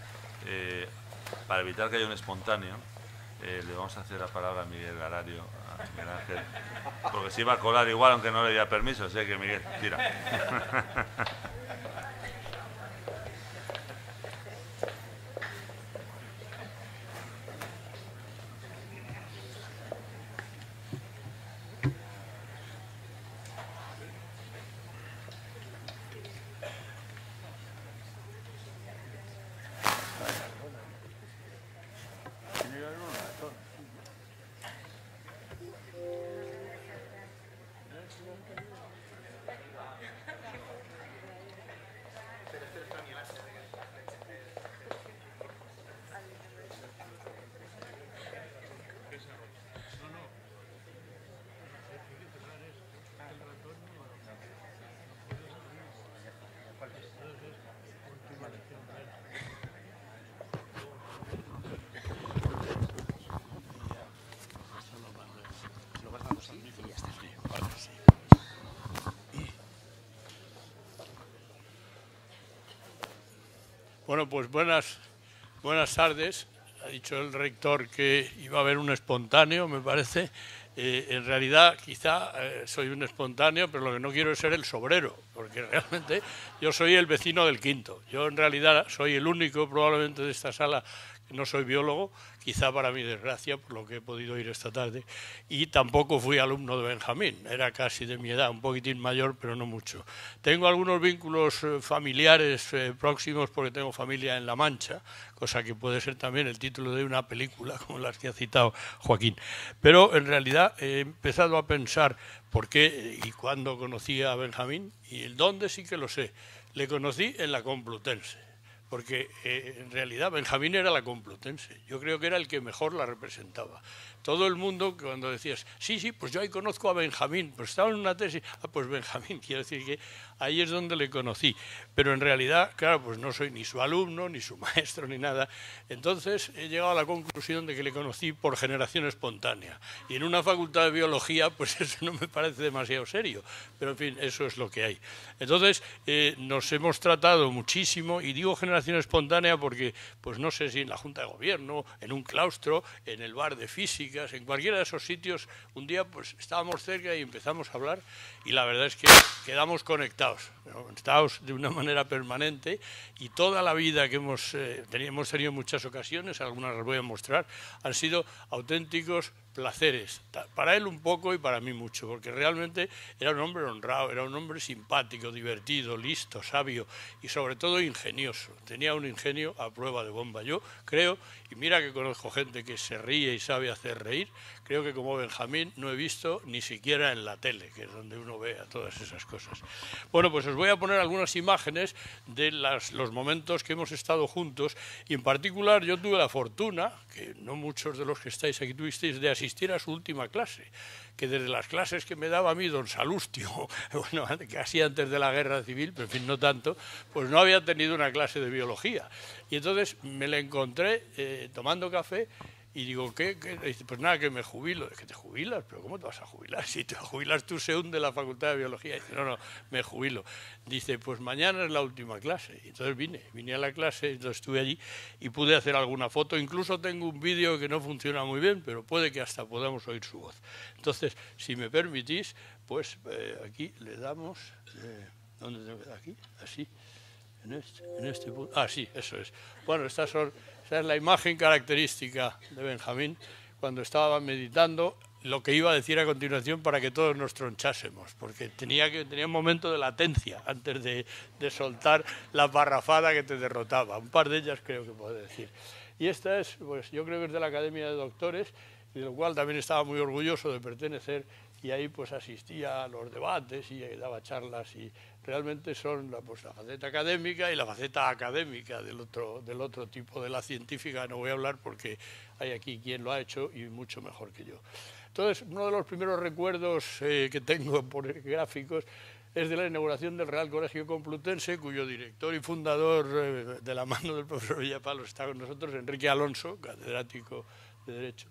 eh, para evitar que haya un espontáneo, eh, le vamos a hacer la palabra a Miguel Arario, a Miguel Ángel, porque se iba a colar igual aunque no le diera permiso, así que Miguel, tira. Bueno, pues buenas, buenas tardes. Ha dicho el rector que iba a haber un espontáneo, me parece. Eh, en realidad, quizá eh, soy un espontáneo, pero lo que no quiero es ser el sobrero, porque realmente yo soy el vecino del quinto. Yo en realidad soy el único probablemente de esta sala no soy biólogo, quizá para mi desgracia, por lo que he podido ir esta tarde, y tampoco fui alumno de Benjamín, era casi de mi edad, un poquitín mayor, pero no mucho. Tengo algunos vínculos eh, familiares eh, próximos porque tengo familia en La Mancha, cosa que puede ser también el título de una película como las que ha citado Joaquín. Pero en realidad he empezado a pensar por qué y cuándo conocí a Benjamín, y el dónde sí que lo sé. Le conocí en la Complutense porque eh, en realidad Benjamín era la complutense, yo creo que era el que mejor la representaba. Todo el mundo cuando decías, sí, sí, pues yo ahí conozco a Benjamín, pues estaba en una tesis, ah, pues Benjamín, quiero decir que ahí es donde le conocí, pero en realidad, claro, pues no soy ni su alumno, ni su maestro, ni nada. Entonces he llegado a la conclusión de que le conocí por generación espontánea. Y en una facultad de biología, pues eso no me parece demasiado serio, pero en fin, eso es lo que hay. Entonces eh, nos hemos tratado muchísimo, y digo generación espontánea porque, pues no sé si en la Junta de Gobierno, en un claustro, en el bar de física, en cualquiera de esos sitios, un día pues estábamos cerca y empezamos a hablar y la verdad es que quedamos conectados, conectados de una manera permanente y toda la vida que hemos, eh, hemos tenido muchas ocasiones, algunas las voy a mostrar, han sido auténticos placeres, para él un poco y para mí mucho, porque realmente era un hombre honrado, era un hombre simpático, divertido, listo, sabio y sobre todo ingenioso. Tenía un ingenio a prueba de bomba. Yo creo, y mira que conozco gente que se ríe y sabe hacer reír, creo que como Benjamín no he visto ni siquiera en la tele, que es donde uno ve a todas esas cosas. Bueno, pues os voy a poner algunas imágenes de los momentos que hemos estado juntos y en particular yo tuve la fortuna, que no muchos de los que estáis aquí tuvisteis, de asistir a su última clase que desde las clases que me daba a mí don Salustio, bueno, casi antes de la guerra civil, pero en fin, no tanto, pues no había tenido una clase de biología. Y entonces me la encontré eh, tomando café y digo, ¿qué? Dice, pues nada, que me jubilo. ¿Que te jubilas? ¿Pero cómo te vas a jubilar? Si te jubilas tú se hunde la Facultad de Biología. Dice, no, no, me jubilo. Dice, pues mañana es la última clase. Entonces vine, vine a la clase, entonces estuve allí y pude hacer alguna foto. Incluso tengo un vídeo que no funciona muy bien, pero puede que hasta podamos oír su voz. Entonces, si me permitís, pues eh, aquí le damos... Eh, ¿Dónde tengo que? Aquí, así. En este, en este punto. Ah, sí, eso es. Bueno, estas son esa es la imagen característica de Benjamín cuando estaba meditando lo que iba a decir a continuación para que todos nos tronchásemos, porque tenía, que, tenía un momento de latencia antes de, de soltar la parrafada que te derrotaba. Un par de ellas creo que puedo decir. Y esta es, pues yo creo que es de la Academia de Doctores, de lo cual también estaba muy orgulloso de pertenecer, y ahí pues asistía a los debates y daba charlas y realmente son la, pues, la faceta académica y la faceta académica del otro, del otro tipo de la científica. No voy a hablar porque hay aquí quien lo ha hecho y mucho mejor que yo. Entonces, uno de los primeros recuerdos eh, que tengo por gráficos es de la inauguración del Real Colegio Complutense, cuyo director y fundador eh, de la mano del profesor Villapalo está con nosotros, Enrique Alonso, catedrático de Derecho.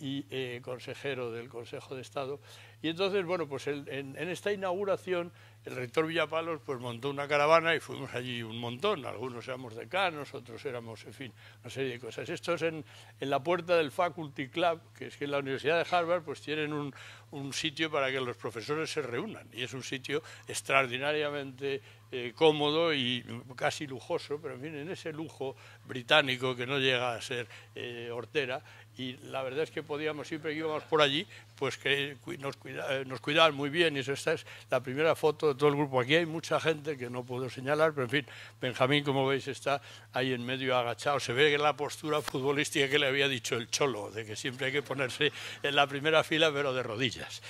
y eh, consejero del Consejo de Estado. Y entonces, bueno, pues en, esta inauguración el rector Villapalos pues montó una caravana y fuimos allí un montón, algunos éramos decanos, otros éramos, en fin, una serie de cosas. Esto es en, en la puerta del Faculty Club, que es que en la Universidad de Harvard pues tienen un, un sitio para que los profesores se reúnan y es un sitio extraordinariamente eh, cómodo y casi lujoso, pero en fin, en ese lujo británico que no llega a ser eh, hortera, y la verdad es que podíamos, siempre que íbamos por allí, pues que nos, eh, nos cuidaban muy bien, y esta es la primera foto de todo el grupo. Aquí hay mucha gente que no puedo señalar, pero en fin, Benjamín, como veis, está ahí en medio agachado. Se ve que la postura futbolística que le había dicho el Cholo, de que siempre hay que ponerse en la primera fila, pero de rodillas.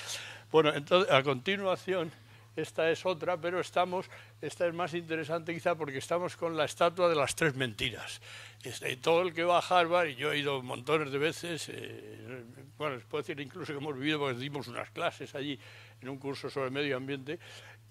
Bueno, entonces, a continuación esta es otra, pero estamos, esta es más interesante quizá porque estamos con la estatua de las tres mentiras. Este, todo el que va a Harvard, y yo he ido montones de veces, eh, bueno, les puedo decir incluso que hemos vivido porque dimos unas clases allí en un curso sobre medio ambiente,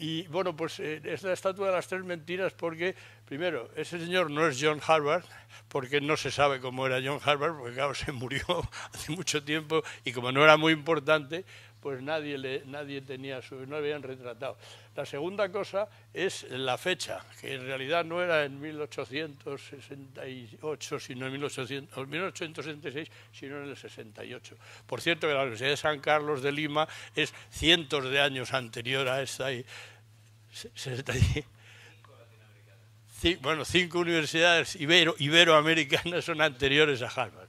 y bueno, pues eh, es la estatua de las tres mentiras porque, primero, ese señor no es John Harvard, porque no se sabe cómo era John Harvard, porque claro, se murió hace mucho tiempo y como no era muy importante, pues nadie, le, nadie tenía su, no habían retratado. La segunda cosa es la fecha, que en realidad no era en 1868, sino en 1800, 1866, sino en el 68. Por cierto, que la Universidad de San Carlos de Lima es cientos de años anterior a esta. Bueno, cinco universidades ibero, iberoamericanas son anteriores a Harvard.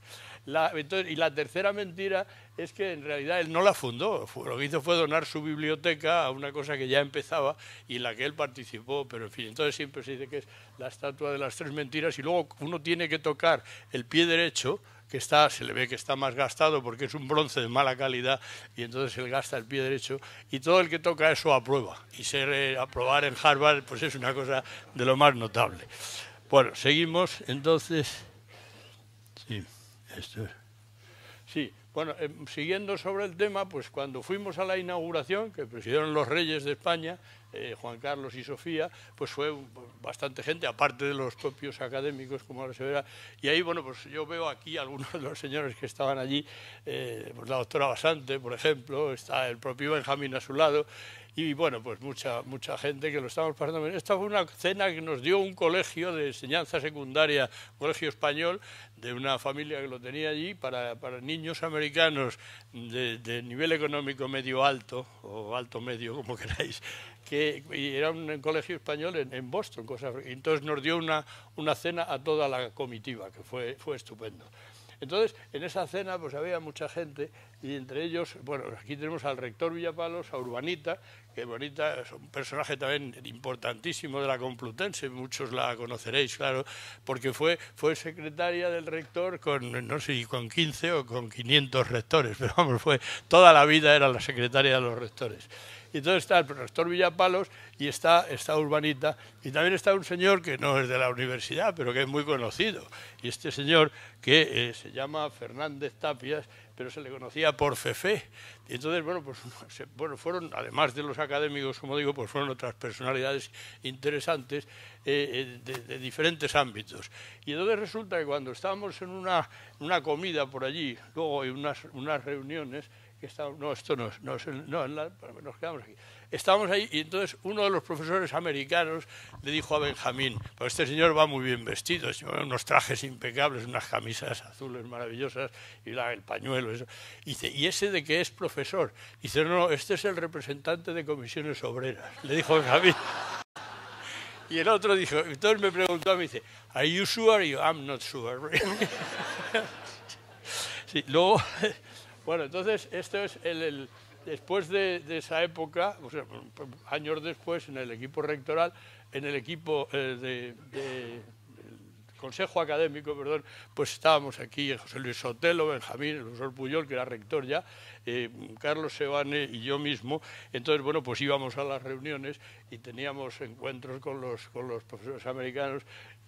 y la tercera mentira es que en realidad él no la fundó, lo que hizo fue donar su biblioteca a una cosa que ya empezaba y en la que él participó, pero en fin, entonces siempre se dice que es la estatua de las tres mentiras y luego uno tiene que tocar el pie derecho, que está, se le ve que está más gastado porque es un bronce de mala calidad y entonces él gasta el pie derecho y todo el que toca eso aprueba y ser eh, aprobar en Harvard pues es una cosa de lo más notable. Bueno, seguimos entonces. Sí, esto Sí, bueno, eh, siguiendo sobre el tema, pues cuando fuimos a la inauguración, que presidieron los reyes de España, eh, Juan Carlos y Sofía, pues fue bastante gente, aparte de los propios académicos, como ahora se verá. Y ahí, bueno, pues yo veo aquí algunos de los señores que estaban allí, eh, pues la doctora Basante, por ejemplo, está el propio Benjamín a su lado, y bueno, pues mucha, mucha gente que lo estamos pasando bien. Esta fue una cena que nos dio un colegio de enseñanza secundaria, colegio español, de una familia que lo tenía allí para, para niños americanos de, de, nivel económico medio alto, o alto medio, como queráis, que era un colegio español en, en Boston. Y entonces nos dio una, una cena a toda la comitiva, que fue, fue estupendo. Entonces, en esa cena pues había mucha gente y entre ellos, bueno, aquí tenemos al rector Villapalos, a Urbanita, que Urbanita es un personaje también importantísimo de la Complutense, muchos la conoceréis, claro, porque fue, fue secretaria del rector con, no sé, con 15 o con 500 rectores, pero vamos, fue, toda la vida era la secretaria de los rectores. Y entonces está el rector Villapalos y está, está Urbanita. Y también está un señor que no es de la universidad, pero que es muy conocido. Y este señor que eh, se llama Fernández Tapias, pero se le conocía por Fefe. Y entonces, bueno, pues bueno, fueron, además de los académicos, como digo, pues fueron otras personalidades interesantes eh, eh, de, diferentes ámbitos. Y entonces resulta que cuando estábamos en una, una comida por allí, luego en unas, unas reuniones, no, esto no, no, no nos quedamos aquí. Estábamos ahí y entonces uno de los profesores americanos le dijo a Benjamín, pues este señor va muy bien vestido, unos trajes impecables, unas camisas azules maravillosas y el pañuelo. Y dice, ¿y ese de qué es profesor? dice, no, este es el representante de comisiones obreras. Le dijo Benjamín. Y el otro dijo, entonces me preguntó a mí, dice, ¿Are you sure? Y yo, I'm not sure. luego bueno, entonces esto es el, después de, esa época, años después, en el equipo rectoral, en el equipo eh, de, Consejo Académico, perdón, pues estábamos aquí José Luis Sotelo, Benjamín, el profesor Puyol, que era rector ya, eh, Carlos Sebane y yo mismo. Entonces, bueno, pues íbamos a las reuniones y teníamos encuentros con los, con los profesores americanos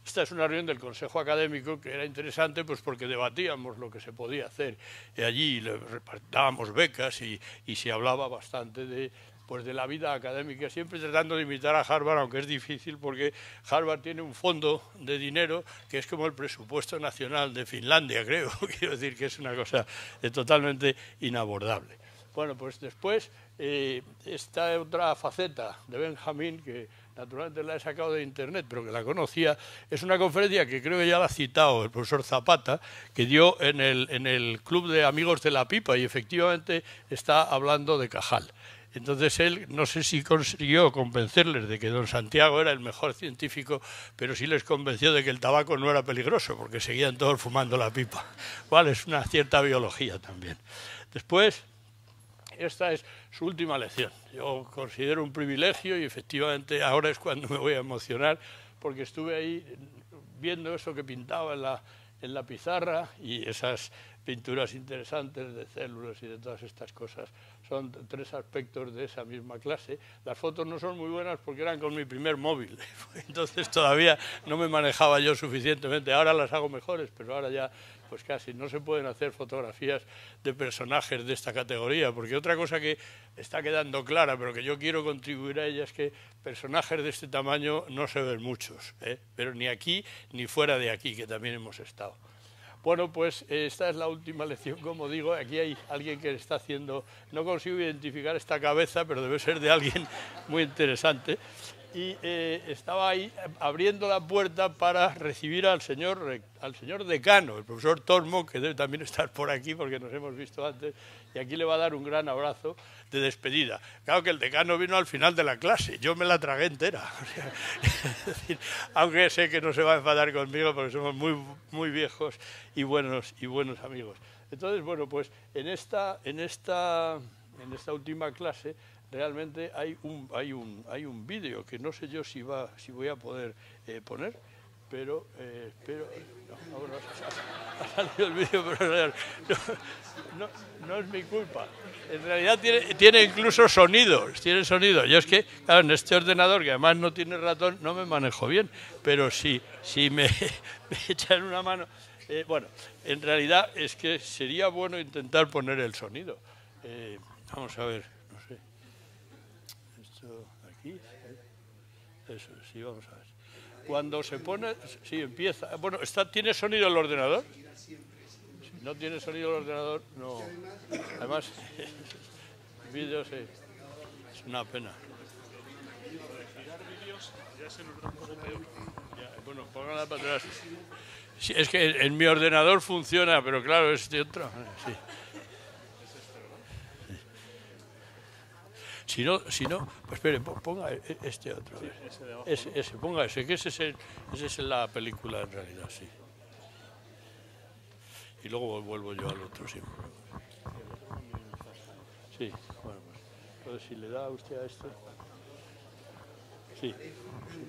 esta es una reunión del Consejo Académico que era interesante pues porque debatíamos lo que se podía hacer. Y allí repartábamos becas y, y se hablaba bastante de, pues de la vida académica, siempre tratando de imitar a Harvard, aunque es difícil porque Harvard tiene un fondo de dinero que es como el presupuesto nacional de Finlandia, creo. Quiero decir que es una cosa eh, totalmente inabordable. Bueno, pues después eh, esta otra faceta de Benjamín, que naturalmente la he sacado de internet, pero que la conocía, es una conferencia que creo que ya la ha citado el profesor Zapata, que dio en el, en el Club de Amigos de la Pipa y efectivamente está hablando de Cajal. Entonces él no sé si consiguió convencerles de que don Santiago era el mejor científico, pero sí les convenció de que el tabaco no era peligroso, porque seguían todos fumando la pipa, cual es una cierta biología también. Después, esta es su última lección. Yo considero un privilegio y efectivamente ahora es cuando me voy a emocionar porque estuve ahí viendo eso que pintaba en la, en la pizarra y esas pinturas interesantes de células y de todas estas cosas. Son tres aspectos de esa misma clase. Las fotos no son muy buenas porque eran con mi primer móvil, entonces todavía no me manejaba yo suficientemente. Ahora las hago mejores, pero ahora ya pues casi no se pueden hacer fotografías de personajes de esta categoría, porque otra cosa que está quedando clara, pero que yo quiero contribuir a ella, es que personajes de este tamaño no se ven muchos, ¿eh? pero ni aquí ni fuera de aquí, que también hemos estado. Bueno, pues esta es la última lección, como digo, aquí hay alguien que está haciendo, no consigo identificar esta cabeza, pero debe ser de alguien muy interesante, y eh, estaba ahí abriendo la puerta para recibir al señor, al señor decano, el profesor Tormo, que debe también estar por aquí porque nos hemos visto antes, y aquí le va a dar un gran abrazo de despedida. Claro que el decano vino al final de la clase, yo me la tragué entera. aunque sé que no se va a enfadar conmigo porque somos muy, muy viejos y buenos, y buenos amigos. Entonces, bueno, pues en esta, en esta, en esta última clase realmente hay un, hay un, hay un vídeo que no sé yo si, va, si voy a poder eh, poner, pero, eh, pero no, ha, salido el vídeo, pero no, no, es mi culpa. En realidad tiene, tiene incluso sonidos, tiene sonido. Yo es que, claro, en este ordenador, que además no tiene ratón, no me manejo bien, pero si, si me, me echan una mano... Eh, bueno, en realidad es que sería bueno intentar poner el sonido. vamos a ver. Sí, vamos a ver. Cuando se pone, sí, empieza. Bueno, está, ¿tiene sonido el ordenador? No tiene sonido el ordenador, no. Además, el vídeo sí, es una pena. Bueno, póngala para atrás. Es que en mi ordenador funciona, pero claro, es de otro. Sí. Si no, si no pues espere, ponga e, e, este otro. ese, ese, ponga ese, que ese es, el, ese es la película en realidad, sí. Y luego vuelvo yo al otro, sí. Sí, bueno, pues, entonces si le da usted a esto. Sí,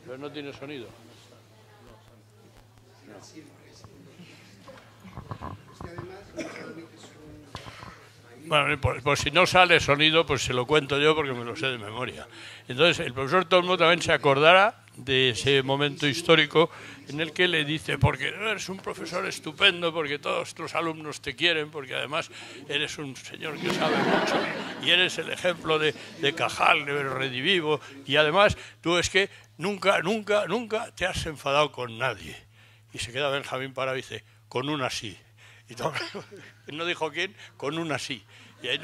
pero no tiene sonido. No. Bueno, por, si no sale sonido, pues se lo cuento yo porque me lo sé de memoria. Entonces, el profesor Tormo también se acordará de ese momento histórico en el que le dice, porque eres un profesor estupendo, porque todos tus alumnos te quieren, porque además eres un señor que sabe mucho y eres el ejemplo de, de Cajal, de Redivivo, y además tú es que nunca, nunca, nunca te has enfadado con nadie. Y se queda Benjamín para y dice, con una sí. Y no dijo quién, con una sí. Y ahí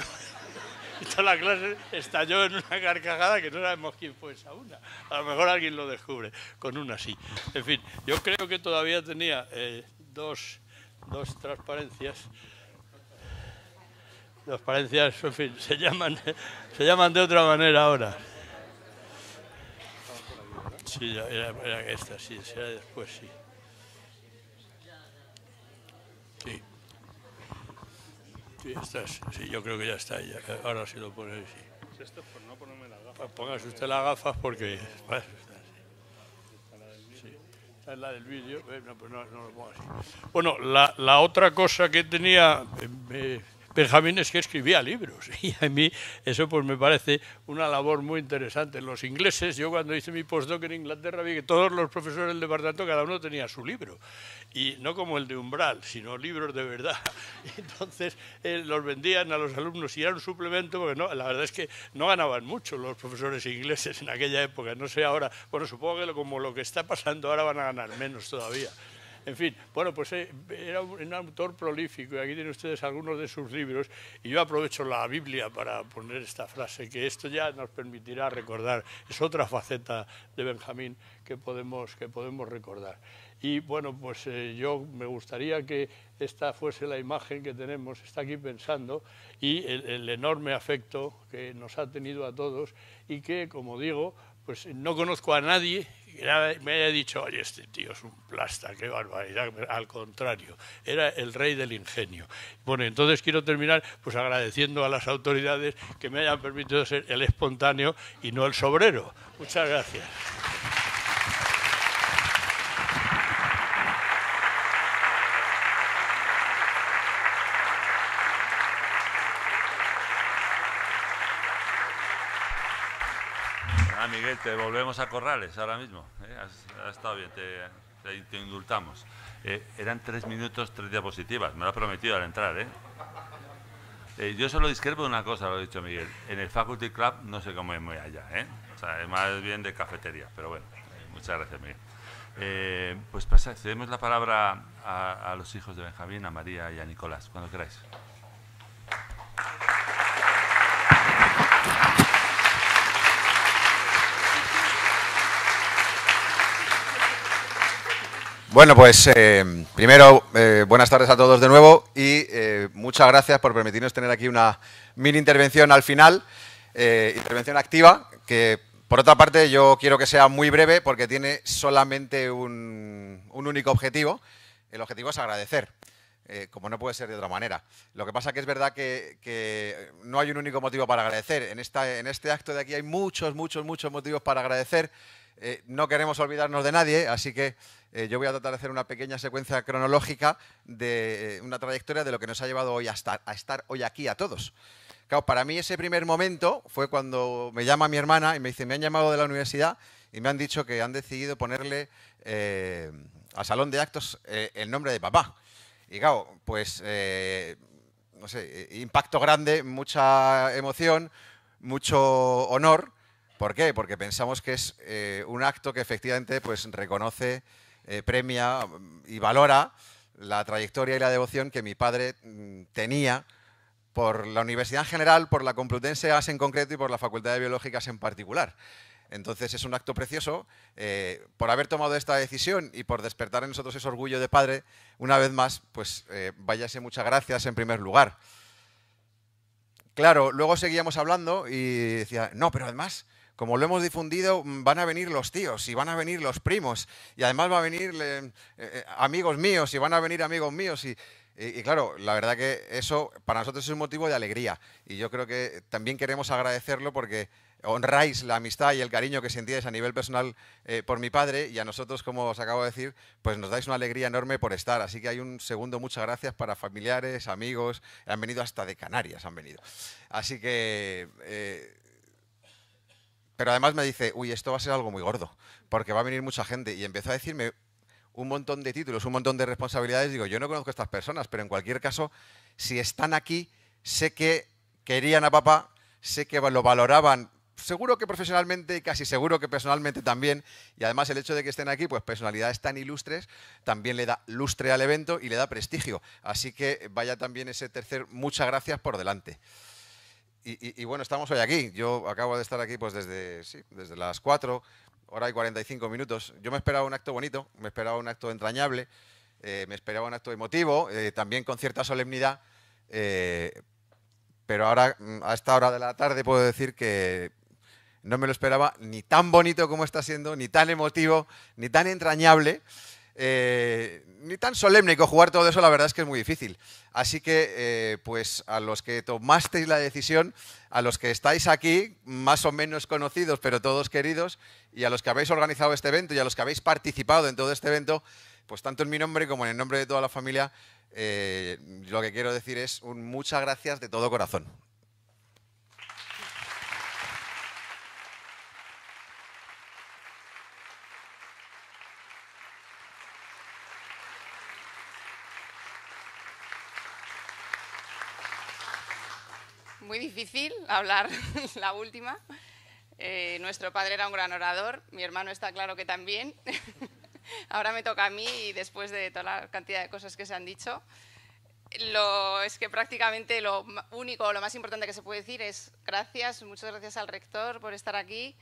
toda la clase estalló en una carcajada que no sabemos quién fue esa una. A lo mejor alguien lo descubre, con una sí. En fin, yo creo que todavía tenía eh, dos, dos transparencias. Transparencias, en fin, se llaman, se llaman de otra manera ahora. Sí, era, era esta, sí, será después, sí. Sí, sí, yo creo que ya está. Ya, ahora sí lo pone. Sí. Esto es por no ponerme las gafas. Pues póngase usted las gafas porque. Sí. Esta es la del vídeo. Eh, no, pues no, no, lo pongo así. Bueno, la, la, otra cosa que tenía eh, Benjamín es que escribía libros y a mí eso pues me parece una labor muy interesante. Los ingleses, yo cuando hice mi postdoc en Inglaterra vi que todos los profesores del departamento cada uno tenía su libro y no como el de Umbral, sino libros de verdad. Entonces eh, los vendían a los alumnos y era un suplemento porque no, la verdad es que no ganaban mucho los profesores ingleses en aquella época, no sé ahora, bueno, supongo que como lo que está pasando ahora van a ganar menos todavía. En fin, bueno, pues eh, era un autor prolífico y aquí tienen ustedes algunos de sus libros y yo aprovecho la Biblia para poner esta frase, que esto ya nos permitirá recordar, es otra faceta de Benjamín que podemos, que podemos recordar. Y bueno, pues eh, yo me gustaría que esta fuese la imagen que tenemos, está aquí pensando, y el, el enorme afecto que nos ha tenido a todos y que, como digo, pues no conozco a nadie me haya dicho, oye, este tío es un plasta, qué barbaridad. Al contrario, era el rey del ingenio. Bueno, entonces quiero terminar pues agradeciendo a las autoridades que me hayan permitido ser el espontáneo y no el sobrero. Muchas gracias. Miguel, te volvemos a Corrales ahora mismo. ¿eh? Ha estado bien, te, indultamos. Eh, eran tres minutos, tres diapositivas. Me lo ha prometido al entrar. ¿eh? ¿eh? yo solo discrepo de una cosa, lo ha dicho Miguel. En el Faculty Club no sé cómo es muy allá. ¿eh? O sea, es más bien de cafetería. Pero bueno, muchas gracias, Miguel. pues pasa, cedemos la palabra a, a los hijos de Benjamín, a María y a Nicolás, cuando queráis. Bueno, pues eh, primero, eh, buenas tardes a todos de nuevo y eh, muchas gracias por permitirnos tener aquí una mini intervención al final, intervención activa, que por otra parte yo quiero que sea muy breve porque tiene solamente un, único objetivo. El objetivo es agradecer, como no puede ser de otra manera. Lo que pasa que es verdad que, no hay un único motivo para agradecer. En, esta, en este acto de aquí hay muchos, muchos, muchos motivos para agradecer. No queremos olvidarnos de nadie, así que eh, yo voy a tratar de hacer una pequeña secuencia cronológica de eh, una trayectoria de lo que nos ha llevado hoy a estar, a estar hoy aquí a todos. Claro, para mí ese primer momento fue cuando me llama mi hermana y me dice, me han llamado de la universidad y me han dicho que han decidido ponerle eh, al salón de actos el nombre de papá. Y claro, pues, no sé, impacto grande, mucha emoción, mucho honor. ¿Por qué? Porque pensamos que es un acto que efectivamente pues, reconoce eh, premia y valora la trayectoria y la devoción que mi padre mm, tenía por la universidad en general, por la Complutense AS en concreto y por la Facultad de Biológicas en particular. Entonces es un acto precioso eh, por haber tomado esta decisión y por despertar en nosotros ese orgullo de padre. Una vez más, pues eh, váyase muchas gracias en primer lugar. Claro, luego seguíamos hablando y decía, no, pero además como lo hemos difundido, mm, van a venir los tíos y van a venir los primos. Y además van a venir eh, eh, amigos míos y van a venir amigos míos. Y, claro, la verdad que eso para nosotros es un motivo de alegría. Y yo creo que también queremos agradecerlo porque honráis la amistad y el cariño que sentíais a nivel personal eh, por mi padre. Y a nosotros, como os acabo de decir, pues nos dais una alegría enorme por estar. Así que hay un segundo muchas gracias para familiares, amigos, han venido hasta de Canarias, han venido. Así que pero además me dice, uy, esto va a ser algo muy gordo, porque va a venir mucha gente. Y empezó a decirme un montón de títulos, un montón de responsabilidades. Digo, yo no conozco a estas personas, pero en cualquier caso, si están aquí, sé que querían a papá, sé que lo valoraban seguro que profesionalmente y casi seguro que personalmente también. Y además el hecho de que estén aquí, pues personalidades tan ilustres, también le da lustre al evento y le da prestigio. Así que vaya también ese tercer muchas gracias por delante. Y, bueno, estamos hoy aquí. Yo acabo de estar aquí pues desde, desde las 4, hora y 45 minutos. Yo me esperaba un acto bonito, me esperaba un acto entrañable, eh, me esperaba un acto emotivo, eh, también con cierta solemnidad. Eh, pero ahora, mm, a esta hora de la tarde, puedo decir que no me lo esperaba ni tan bonito como está siendo, ni tan emotivo, ni tan entrañable. Eh, ni tan solemne que jugar todo eso, la verdad es que es muy difícil. Así que, eh, pues a los que tomasteis la decisión, a los que estáis aquí, más o menos conocidos, pero todos queridos, y a los que habéis organizado este evento y a los que habéis participado en todo este evento, pues tanto en mi nombre como en el nombre de toda la familia, eh, lo que quiero decir es un muchas gracias de todo corazón. Muy difícil hablar la última. Eh, nuestro padre era un gran orador, mi hermano está claro que también. Ahora me toca a mí y después de toda la cantidad de cosas que se han dicho, lo, es que prácticamente lo único, lo más importante que se puede decir es gracias, muchas gracias al rector por estar aquí,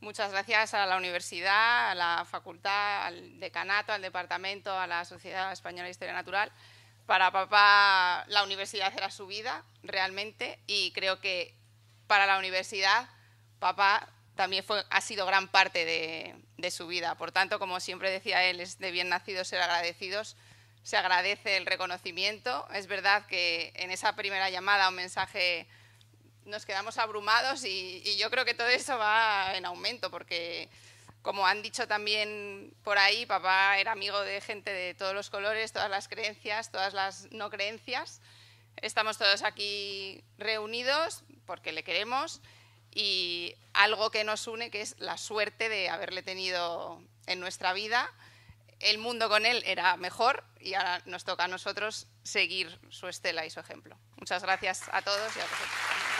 muchas gracias a la universidad, a la facultad, al decanato, al departamento, a la Sociedad Española de Historia Natural. Para papá la universidad era su vida, realmente, y creo que para la universidad papá también ha sido gran parte de, su vida. Por tanto, como siempre decía él, es de bien nacidos ser agradecidos. Se agradece el reconocimiento. Es verdad que en esa primera llamada, un mensaje, nos quedamos abrumados y yo creo que todo eso va en aumento porque, como han dicho también por ahí, papá era amigo de gente de todos los colores, todas las creencias, todas las no creencias. Estamos todos aquí reunidos porque le queremos y algo que nos une, que es la suerte de haberle tenido en nuestra vida. El mundo con él era mejor y ahora nos toca a nosotros seguir su estela y su ejemplo. Muchas gracias a todos y a vosotros.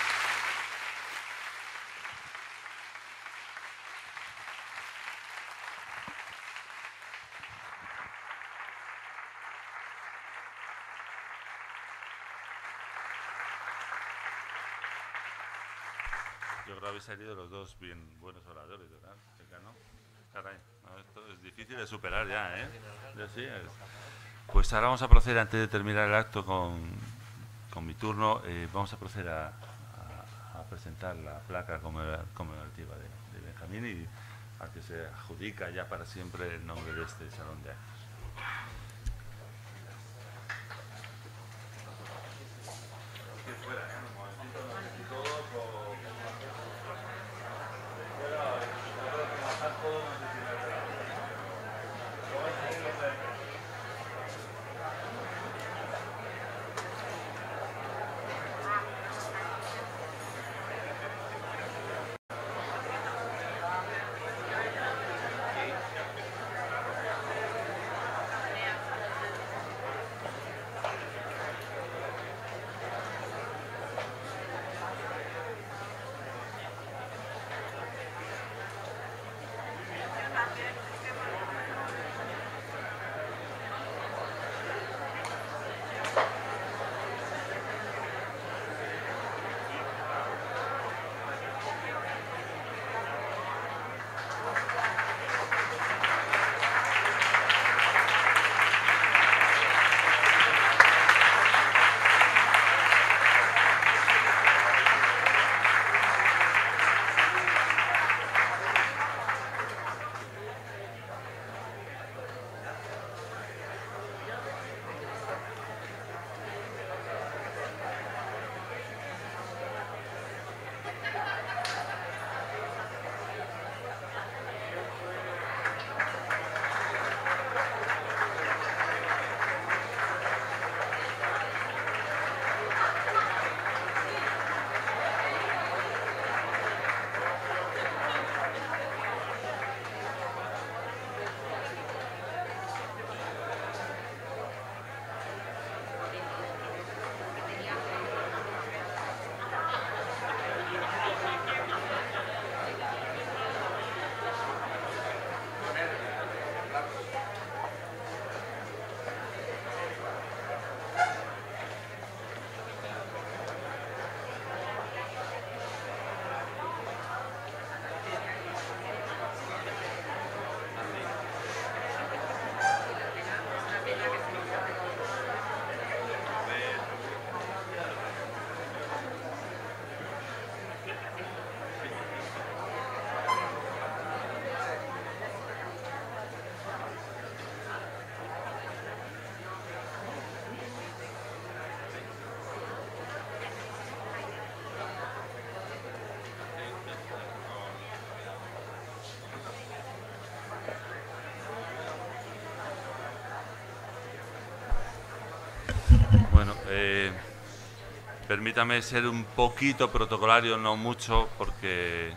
Habéis salido los dos bien buenos oradores, ¿verdad? ¿no? Es difícil de superar ya, ¿eh? Pues ahora vamos a proceder, antes de terminar el acto con, con mi turno, eh, vamos a proceder a, a, presentar la placa conmemorativa de, de Benjamín y a que se adjudica ya para siempre el nombre de este salón de actos. Eh, permítame ser un poquito protocolario, no mucho, porque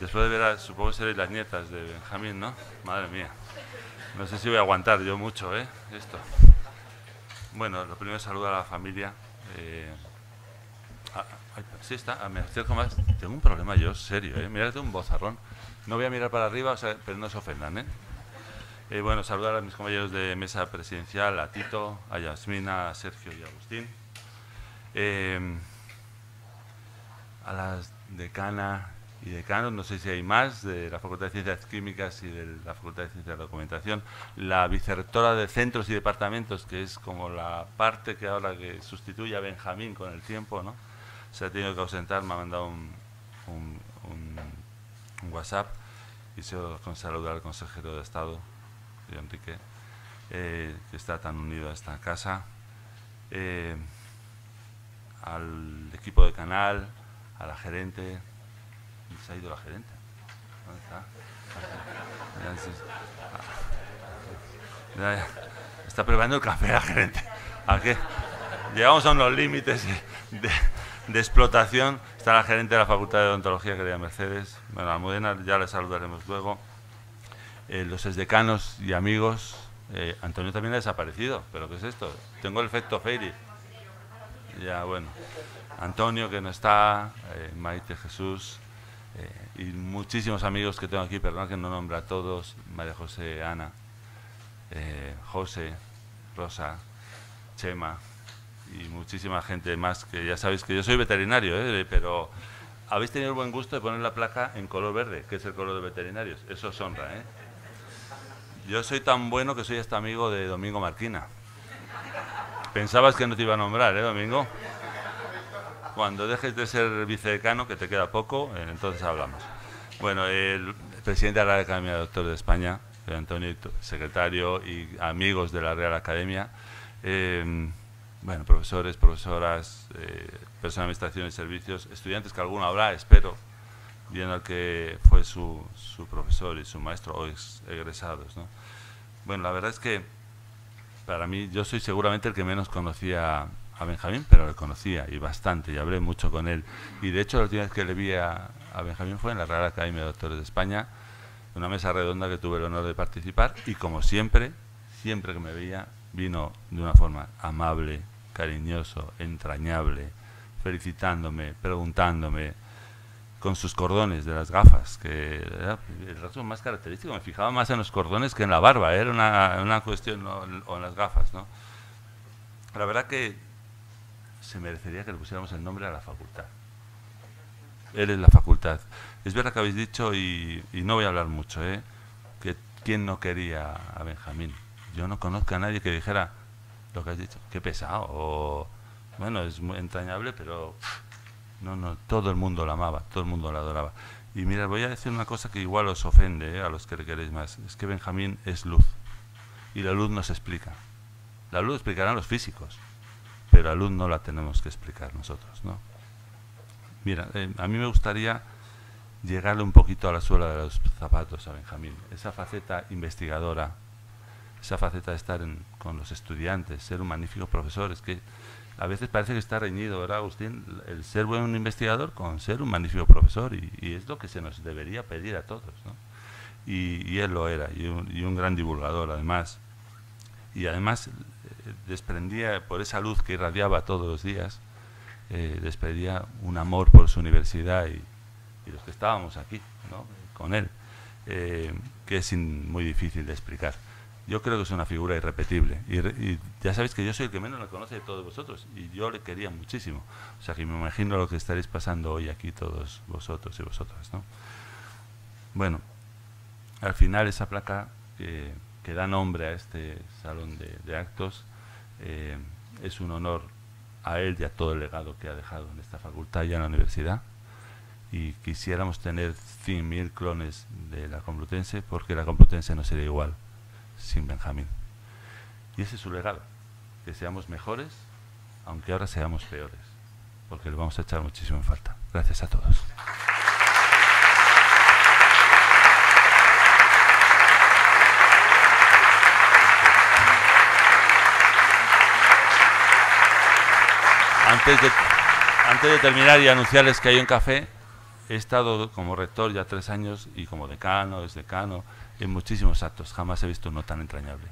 después de ver, a, supongo que seréis las nietas de Benjamín, ¿no? Madre mía. No sé si voy a aguantar yo mucho, ¿eh? Esto. Bueno, lo primero es saludar a la familia. Eh, sí está, ah, me más. Tengo un problema yo, serio, ¿eh? Mira, tengo un bozarrón. No voy a mirar para arriba, pero no se ofendan, ¿eh? Eh, bueno, saludar a mis compañeros de mesa presidencial, a Tito, a Yasmina, a Sergio. Eh, a las decana y decanos, no sé si hay más, de la Facultad de Ciencias Químicas y de la Facultad de Ciencias de la Documentación, la vicerrectora de centros y departamentos, que es como la parte que ahora que sustituye a Benjamín con el tiempo, ¿no? Se ha tenido que ausentar, me ha mandado un WhatsApp y se con saludar al consejero de Estado, Enrique, eh, que está tan unido a esta casa, eh, al equipo de canal, a la gerente. ¿Se ha ido la gerente? ¿Dónde está? Está preparando el café la gerente. ¿A qué? Llegamos a unos límites de, de explotación. Está la gerente de la Facultad de Odontología, querida Mercedes. Bueno, Almudena, ya le saludaremos luego eh, los exdecanos y amigos. Eh, Antonio también ha desaparecido, pero ¿qué es esto? Tengo el efecto Fairy. Ya, bueno. Antonio, que no está, eh, Maite Jesús, y muchísimos amigos que tengo aquí, perdón que no nombra a todos, María José, Ana, José, Rosa, Chema, y muchísima gente más, que ya sabéis que yo soy veterinario, pero habéis tenido el buen gusto de poner la placa en color verde, que es el color de veterinarios. Eso os honra, ¿eh? Yo soy tan bueno que soy hasta amigo de Domingo Marquina. Pensabas que no te iba a nombrar, ¿eh, Domingo? Cuando dejes de ser vicedecano, que te queda poco, eh, entonces hablamos. Bueno, el presidente de la Real Academia de Doctores de España, Antonio, secretario y amigos de la Real Academia, eh, bueno, profesores, profesoras, eh, personal de administración y servicios, estudiantes que alguno habrá, espero, viendo al que fue su, su, profesor y su maestro o egresados. ¿no? Bueno, la verdad es que para mí, yo soy seguramente el que menos conocía a Benjamín, pero le conocía y bastante, y hablé mucho con él. Y de hecho, la última vez que le vi a, Benjamín fue en la Real Academia de Doctores de España, una mesa redonda que tuve el honor de participar, y como siempre, siempre que me veía, vino de una forma amable, cariñoso, entrañable, felicitándome, preguntándome, con sus cordones de las gafas, que era el rasgo más característico. Me fijaba más en los cordones que en la barba, era una, una cuestión, o en las gafas. ¿no? La verdad que se merecería que le pusiéramos el nombre a la facultad. Él es la facultad. Es verdad que habéis dicho, y, y no voy a hablar mucho, ¿eh? que quién no quería a Benjamín. Yo no conozco a nadie que dijera lo que has dicho, qué pesado, o bueno, es muy entrañable, pero no, no, todo el mundo la amaba, todo el mundo la adoraba. Y mira, voy a decir una cosa que igual os ofende ¿eh? a los que le queréis más. Es que Benjamín es luz. Y la luz no se explica. La luz explicarán los físicos, pero la luz no la tenemos que explicar nosotros, ¿no? Mira, eh, a mí me gustaría llegarle un poquito a la suela de los zapatos a Benjamín. Esa faceta investigadora, esa faceta de estar en, con los estudiantes, ser un magnífico profesor, es que a veces parece que está reñido, ¿verdad, Agustín? El ser buen investigador con ser un magnífico profesor, y, es lo que se nos debería pedir a todos, ¿no? Y, él lo era, y un, gran divulgador, además. Y además eh, desprendía, por esa luz que irradiaba todos los días, eh, desprendía un amor por su universidad y, los que estábamos aquí, ¿no? Con él, eh, que es muy difícil de explicar yo creo que es una figura irrepetible. Y, y, ya sabéis que yo soy el que menos le conoce de todos vosotros y yo le quería muchísimo. O sea que me imagino lo que estaréis pasando hoy aquí todos vosotros y vosotras. ¿no? Bueno, al final esa placa que, da nombre a este salón de, de actos eh, es un honor a él y a todo el legado que ha dejado en esta facultad y en la universidad. Y quisiéramos tener 100.000 clones de la Complutense porque la Complutense no sería igual sin Benjamín. Y ese es su legado, que seamos mejores, aunque ahora seamos peores, porque le vamos a echar muchísimo en falta. Gracias a todos. antes de, antes de terminar y anunciarles que hay un café, he estado como rector ya tres años y como decano, decano, en muchísimos actos. Jamás he visto uno tan entrañable.